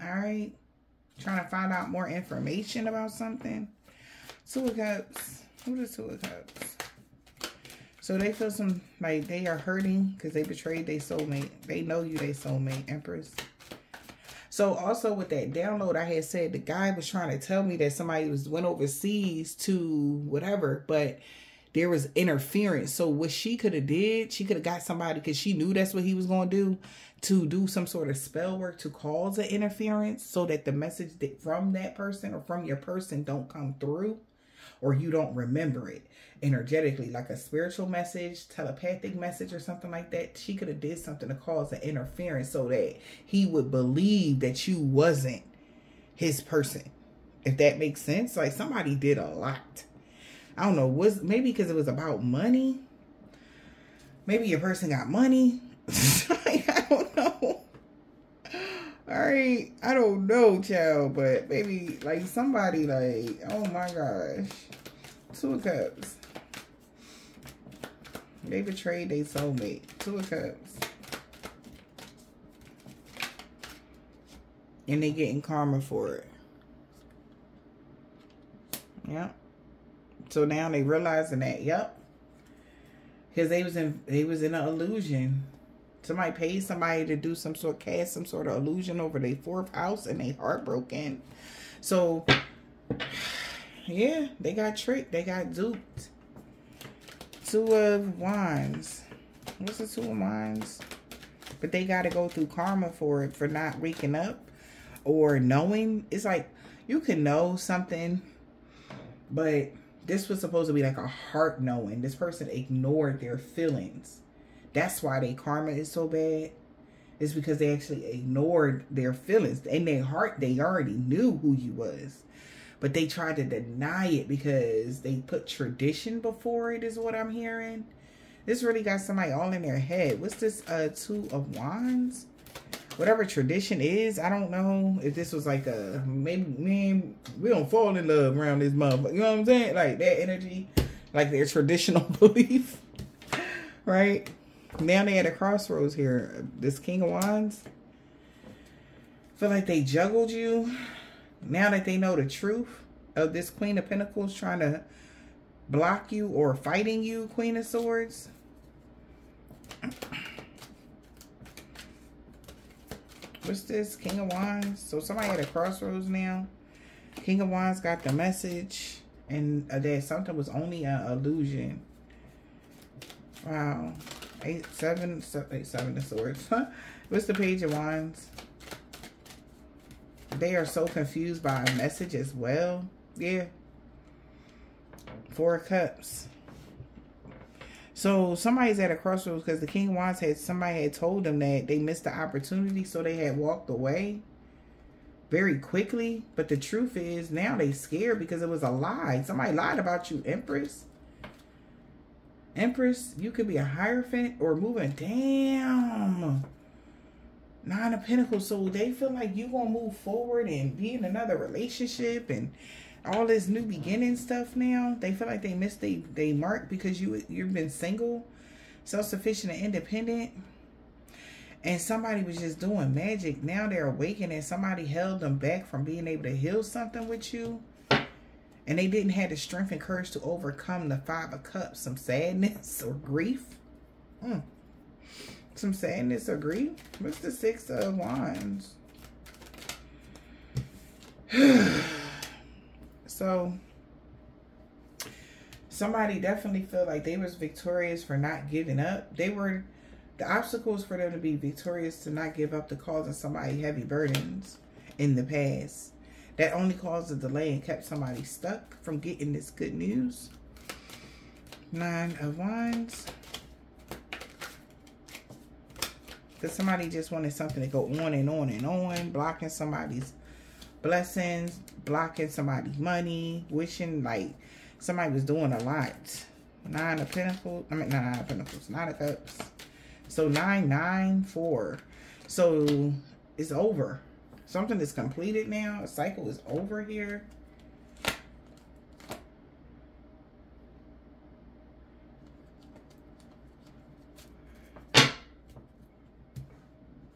All right. Trying to find out more information about something. Two of Cups. Who the Two of Cups? So they feel some, like they are hurting because they betrayed their soulmate. They know you, their soulmate, Empress. So also with that download, I had said the guy was trying to tell me that somebody was went overseas to whatever, but there was interference. So what she could have did, she could have got somebody because she knew that's what he was going to do to do some sort of spell work to cause an interference so that the message that from that person or from your person don't come through or you don't remember it energetically like a spiritual message telepathic message or something like that she could have did something to cause an interference so that he would believe that you wasn't his person if that makes sense like somebody did a lot I don't know, was maybe because it was about money. Maybe your person got money. I don't know. All right, I don't know, child, but maybe like somebody like, oh my gosh, two of cups. They betrayed their soulmate. Two of cups. And they getting karma for it. Yep. So now they realizing that, yep. Because they was in they was in an illusion. Somebody paid somebody to do some sort cast some sort of illusion over their fourth house and they heartbroken. So yeah, they got tricked. They got duped. Two of wands. What's the two of wands? But they got to go through karma for it, for not waking up or knowing. It's like you can know something, but this was supposed to be like a heart knowing. This person ignored their feelings. That's why their karma is so bad. It's because they actually ignored their feelings. In their heart, they already knew who you was. But they tried to deny it because they put tradition before it is what I'm hearing. This really got somebody all in their head. What's this uh two of wands? whatever tradition is. I don't know if this was like a maybe man we don't fall in love around this month. You know what I'm saying? Like that energy, like their traditional belief, right? Now they at a crossroads here. This King of Wands feel like they juggled you. Now that they know the truth of this Queen of Pentacles trying to block you or fighting you, Queen of Swords. what's this? King of Wands. So somebody at a crossroads now. King of Wands got the message. And uh, that something was only an illusion. Wow. Eight, seven, seven, eight, seven of swords. what's the page of wands? They are so confused by a message as well. Yeah. Four cups. So somebody's at a crossroads because the King of Wands had somebody had told them that they missed the opportunity, so they had walked away very quickly. But the truth is now they scared because it was a lie. Somebody lied about you, Empress. Empress, you could be a Hierophant or moving. Damn. Nine of Pentacles. So they feel like you gonna move forward and be in another relationship and all this new beginning stuff now. They feel like they missed they they mark because you you've been single, self sufficient and independent. And somebody was just doing magic. Now they're awakening. And somebody held them back from being able to heal something with you. And they didn't have the strength and courage to overcome the five of cups, some sadness or grief. Mm. Some sadness or grief. What's the six of wands? so somebody definitely felt like they was victorious for not giving up. They were the obstacles for them to be victorious to not give up to causing somebody heavy burdens in the past. That only caused a delay and kept somebody stuck from getting this good news. Nine of Wands. Because somebody just wanted something to go on and on and on, blocking somebody's blessings, blocking somebody's money, wishing like somebody was doing a lot. Nine of Pentacles. I mean, nine of Pentacles. Nine of Cups. So nine, nine, four. So it's over. Something is completed now. A cycle is over here.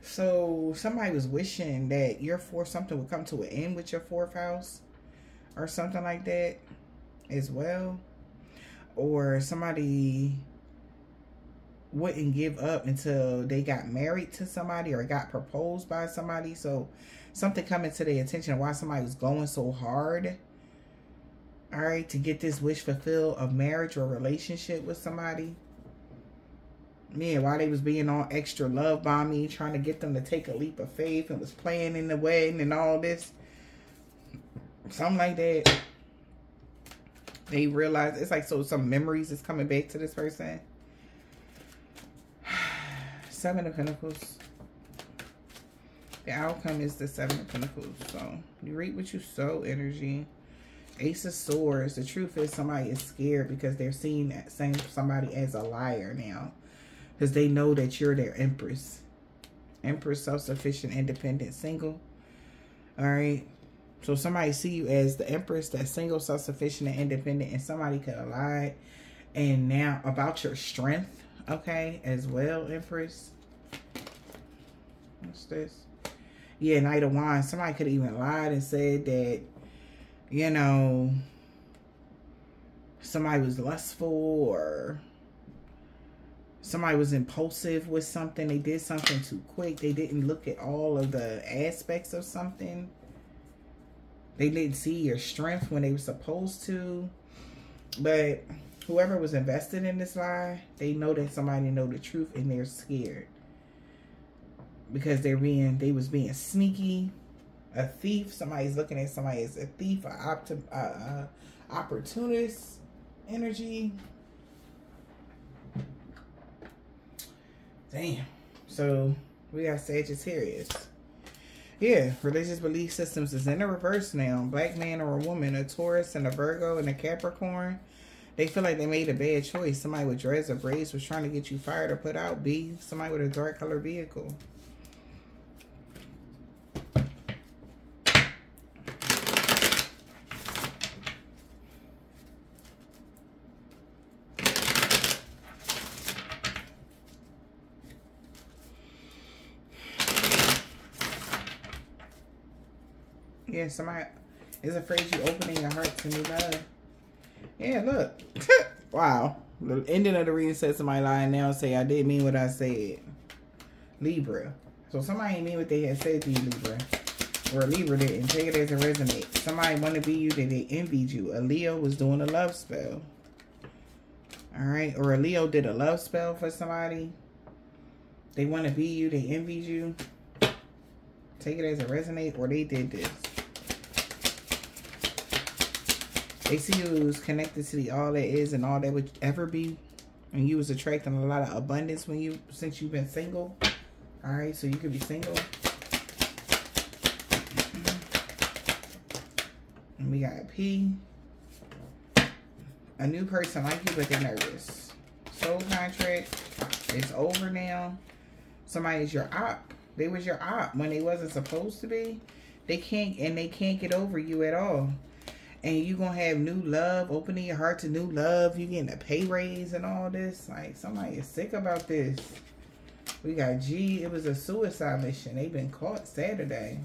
So somebody was wishing that your fourth something would come to an end with your fourth house or something like that as well. Or somebody wouldn't give up until they got married to somebody or got proposed by somebody. So something coming to their attention of why somebody was going so hard. All right, to get this wish fulfilled of marriage or relationship with somebody. Man, why they was being all extra love bombing, trying to get them to take a leap of faith and was playing in the wedding and all this. Something like that. They realized it's like so some memories is coming back to this person. Seven of Pentacles. The outcome is the Seven of Pentacles. So you reap what you sow energy. Ace of Swords. The truth is somebody is scared because they're seeing that same somebody as a liar now. Because they know that you're their empress. Empress, self-sufficient, independent, single. All right. So somebody see you as the empress that's single, self-sufficient, and independent, and somebody could have lied. And now about your strength, okay, as well, empress. What's this? Yeah, Knight of Wands. Somebody could even lied and said that, you know, somebody was lustful or somebody was impulsive with something. They did something too quick. They didn't look at all of the aspects of something they didn't see your strength when they were supposed to. But whoever was invested in this lie, they know that somebody know the truth and they're scared. Because they're being, they was being sneaky, a thief. Somebody's looking at somebody as a thief, optim, uh, uh, opportunist energy. Damn. So we got Sagittarius. Yeah, religious belief systems is in the reverse now. Black man or a woman, a Taurus and a Virgo and a Capricorn. They feel like they made a bad choice. Somebody with dreads or braids was trying to get you fired or put out. B, somebody with a dark color vehicle. Yeah, somebody is afraid you opening your heart to new love. Yeah, look. wow. The ending of the reading says somebody lying now say, I didn't mean what I said. Libra. So somebody mean what they had said to you, Libra. Or Libra didn't. Take it as a resonate. Somebody want to be you that they envied you. A Leo was doing a love spell. Alright. Or a Leo did a love spell for somebody. They want to be you. They envied you. Take it as a resonate. Or they did this. ACU is connected to the all that is and all that would ever be. And you was attracting a lot of abundance when you since you've been single. Alright, so you could be single. And we got P. A new person like you, but they're nervous. Soul contract is over now. Somebody's your op. They was your op when they wasn't supposed to be. They can't and they can't get over you at all and you're gonna have new love, opening your heart to new love. You getting a pay raise and all this. Like somebody is sick about this. We got G. It was a suicide mission. They've been caught Saturday.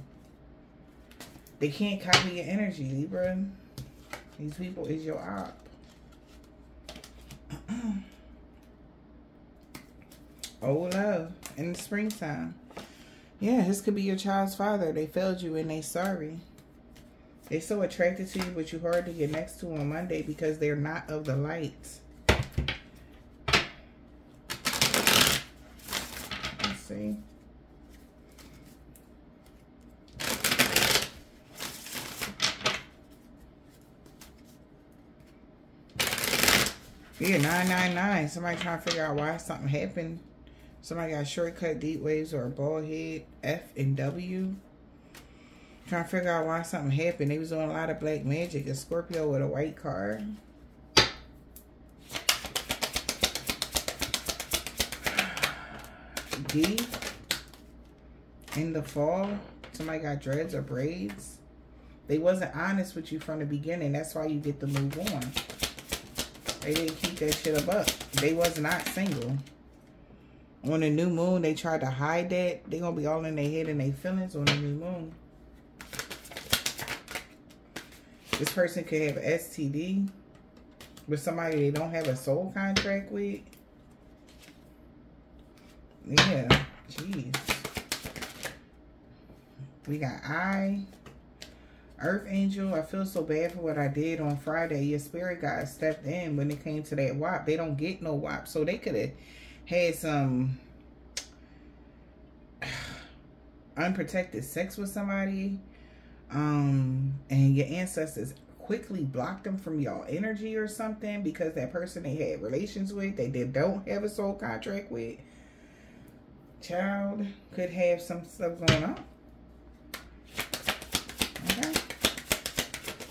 They can't copy your energy, Libra. These people is your op. oh, love in the springtime. Yeah, this could be your child's father. They failed you and they sorry. They so attracted to you, but you hard to get next to on Monday because they're not of the light. Let's see. Yeah, 999. Somebody trying to figure out why something happened. Somebody got shortcut, deep waves, or a bald head. F and W. Trying to figure out why something happened. They was doing a lot of black magic. A Scorpio with a white card. D. In the fall. Somebody got dreads or braids. They wasn't honest with you from the beginning. That's why you get to move on. They didn't keep that shit up. They was not single. On the new moon, they tried to hide that. They gonna be all in their head and their feelings on the new moon. This person could have STD with somebody they don't have a soul contract with. Yeah, jeez. We got I. Earth Angel, I feel so bad for what I did on Friday. Your spirit guide stepped in when it came to that WAP. They don't get no WAP. So they could have had some unprotected sex with somebody. Um, and your ancestors quickly blocked them from y'all energy or something because that person they had relations with, they, they don't have a soul contract with. Child could have some stuff going on.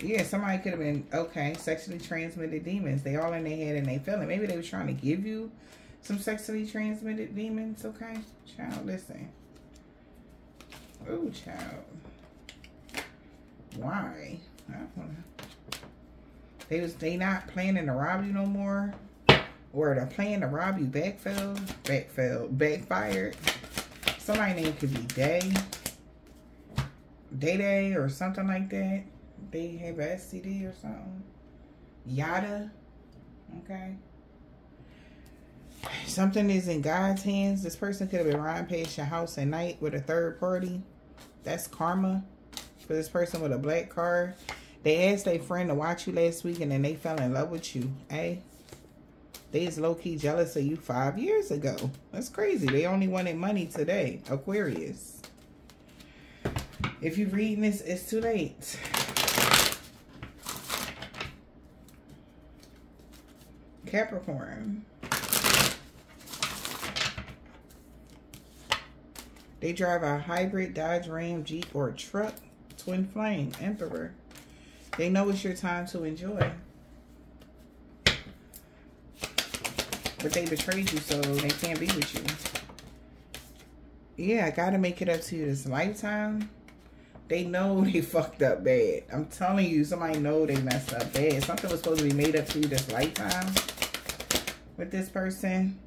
Yeah, somebody could have been, okay, sexually transmitted demons. They all in their head and they feeling. Maybe they were trying to give you some sexually transmitted demons, okay? Child, listen. Oh, child. Why? They was they not planning to rob you no more? Or the plan to rob you backfell? Backfell. Backfired? Somebody name could be Day. Day Day or something like that they have an STD or something. Yada. Okay. Something is in God's hands. This person could have been riding past your house at night with a third party. That's karma for this person with a black car. They asked their friend to watch you last week and then they fell in love with you. Hey, they is low-key jealous of you five years ago. That's crazy. They only wanted money today. Aquarius. If you're reading this, it's too late. Capricorn. They drive a hybrid Dodge Ram, Jeep, or truck. Twin Flame, Emperor. They know it's your time to enjoy. But they betrayed you, so they can't be with you. Yeah, I gotta make it up to you this lifetime. They know they fucked up bad. I'm telling you, somebody know they messed up bad. Something was supposed to be made up to you this lifetime with this person.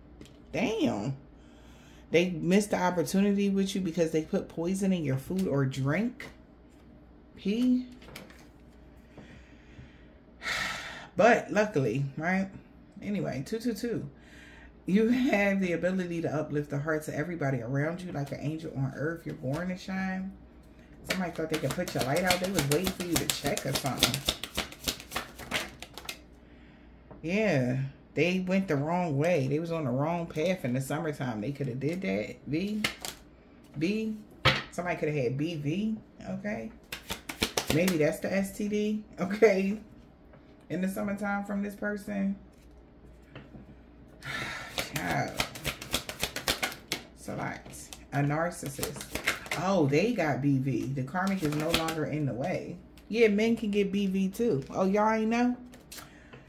Damn. They missed the opportunity with you because they put poison in your food or drink. P. But luckily, right? Anyway, 222. You have the ability to uplift the hearts of everybody around you like an angel on earth. You're born to shine. Somebody thought they could put your light out. They was waiting for you to check or something. Yeah they went the wrong way. They was on the wrong path in the summertime. They could have did that. V. B. Somebody could have had BV. Okay. Maybe that's the STD. Okay. In the summertime from this person. Child. Select. A narcissist. Oh, they got BV. The karmic is no longer in the way. Yeah, men can get BV too. Oh, y'all ain't know?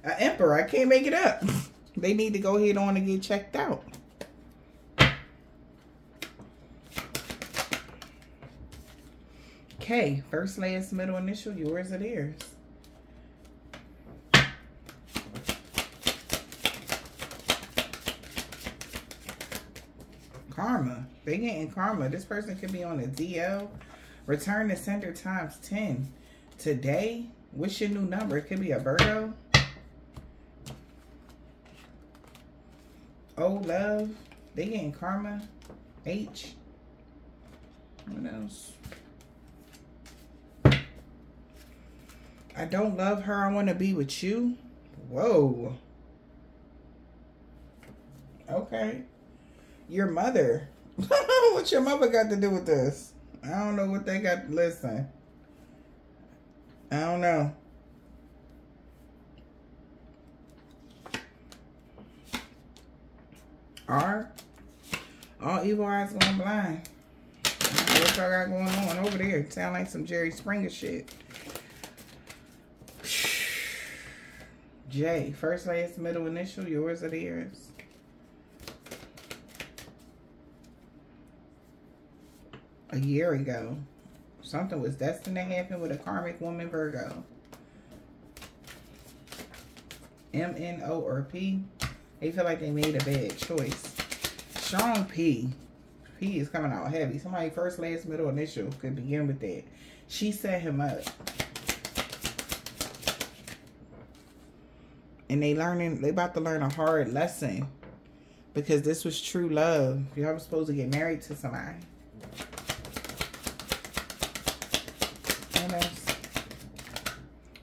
An emperor. I can't make it up. they need to go ahead on and get checked out. K, first, last, middle, initial, yours or theirs. Karma. They getting karma. This person could be on a DL. Return to sender times 10. Today, What's your new number? It could be a Virgo. Oh, love. They getting karma. H. What else? I don't love her. I want to be with you. Whoa. Okay. Your mother. what your mother got to do with this? I don't know what they got. Listen. I don't know. R. All evil eyes going blind. What y'all got going on over there? Sound like some Jerry Springer shit. J. First, last, middle, initial. Yours or theirs? A year ago. Something was destined to happen with a karmic woman Virgo. M, N, O, or P. They feel like they made a bad choice. Strong P. P is coming out heavy. Somebody first, last, middle, initial could begin with that. She set him up. And they learning, they about to learn a hard lesson. Because this was true love. Y'all was supposed to get married to somebody.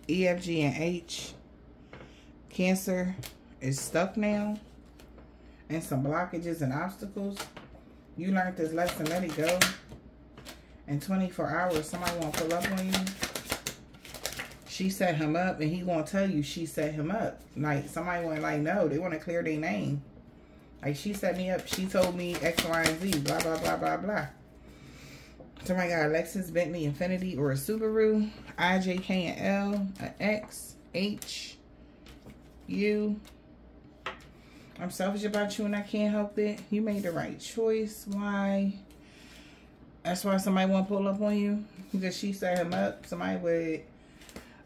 E, F, G, and H. Cancer is stuck now. And some blockages and obstacles. You learned this lesson. Let it go. In 24 hours, somebody won't pull up on you. She set him up, and he won't tell you she set him up. Like, somebody won't like, no, they want to clear their name. Like, she set me up. She told me X, Y, and Z. Blah, blah, blah, blah, blah. Somebody got Lexus, Bentley, Infiniti, or a Subaru. I, J, K, and L. A X, H, U. I'm selfish about you and I can't help it. You made the right choice. Why? That's why somebody want to pull up on you. Because she set him up. Somebody with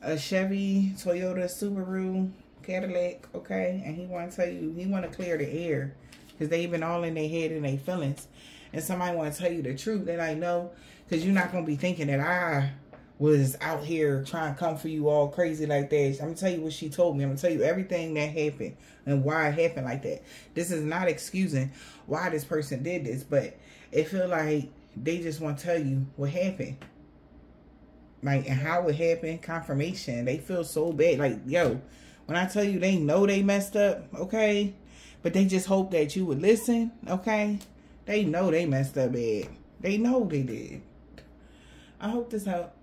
a Chevy, Toyota, Subaru, Cadillac, okay? And he want to tell you, he want to clear the air. Because they been all in their head and their feelings and somebody want to tell you the truth, then I know because you're not going to be thinking that I was out here trying to come for you all crazy like that. I'm going to tell you what she told me. I'm going to tell you everything that happened and why it happened like that. This is not excusing why this person did this, but it feel like they just want to tell you what happened. Like, and how it happened, confirmation. They feel so bad. Like, yo, when I tell you they know they messed up, okay? But they just hope that you would listen, okay? They know they messed up bad. They know they did. I hope this helped.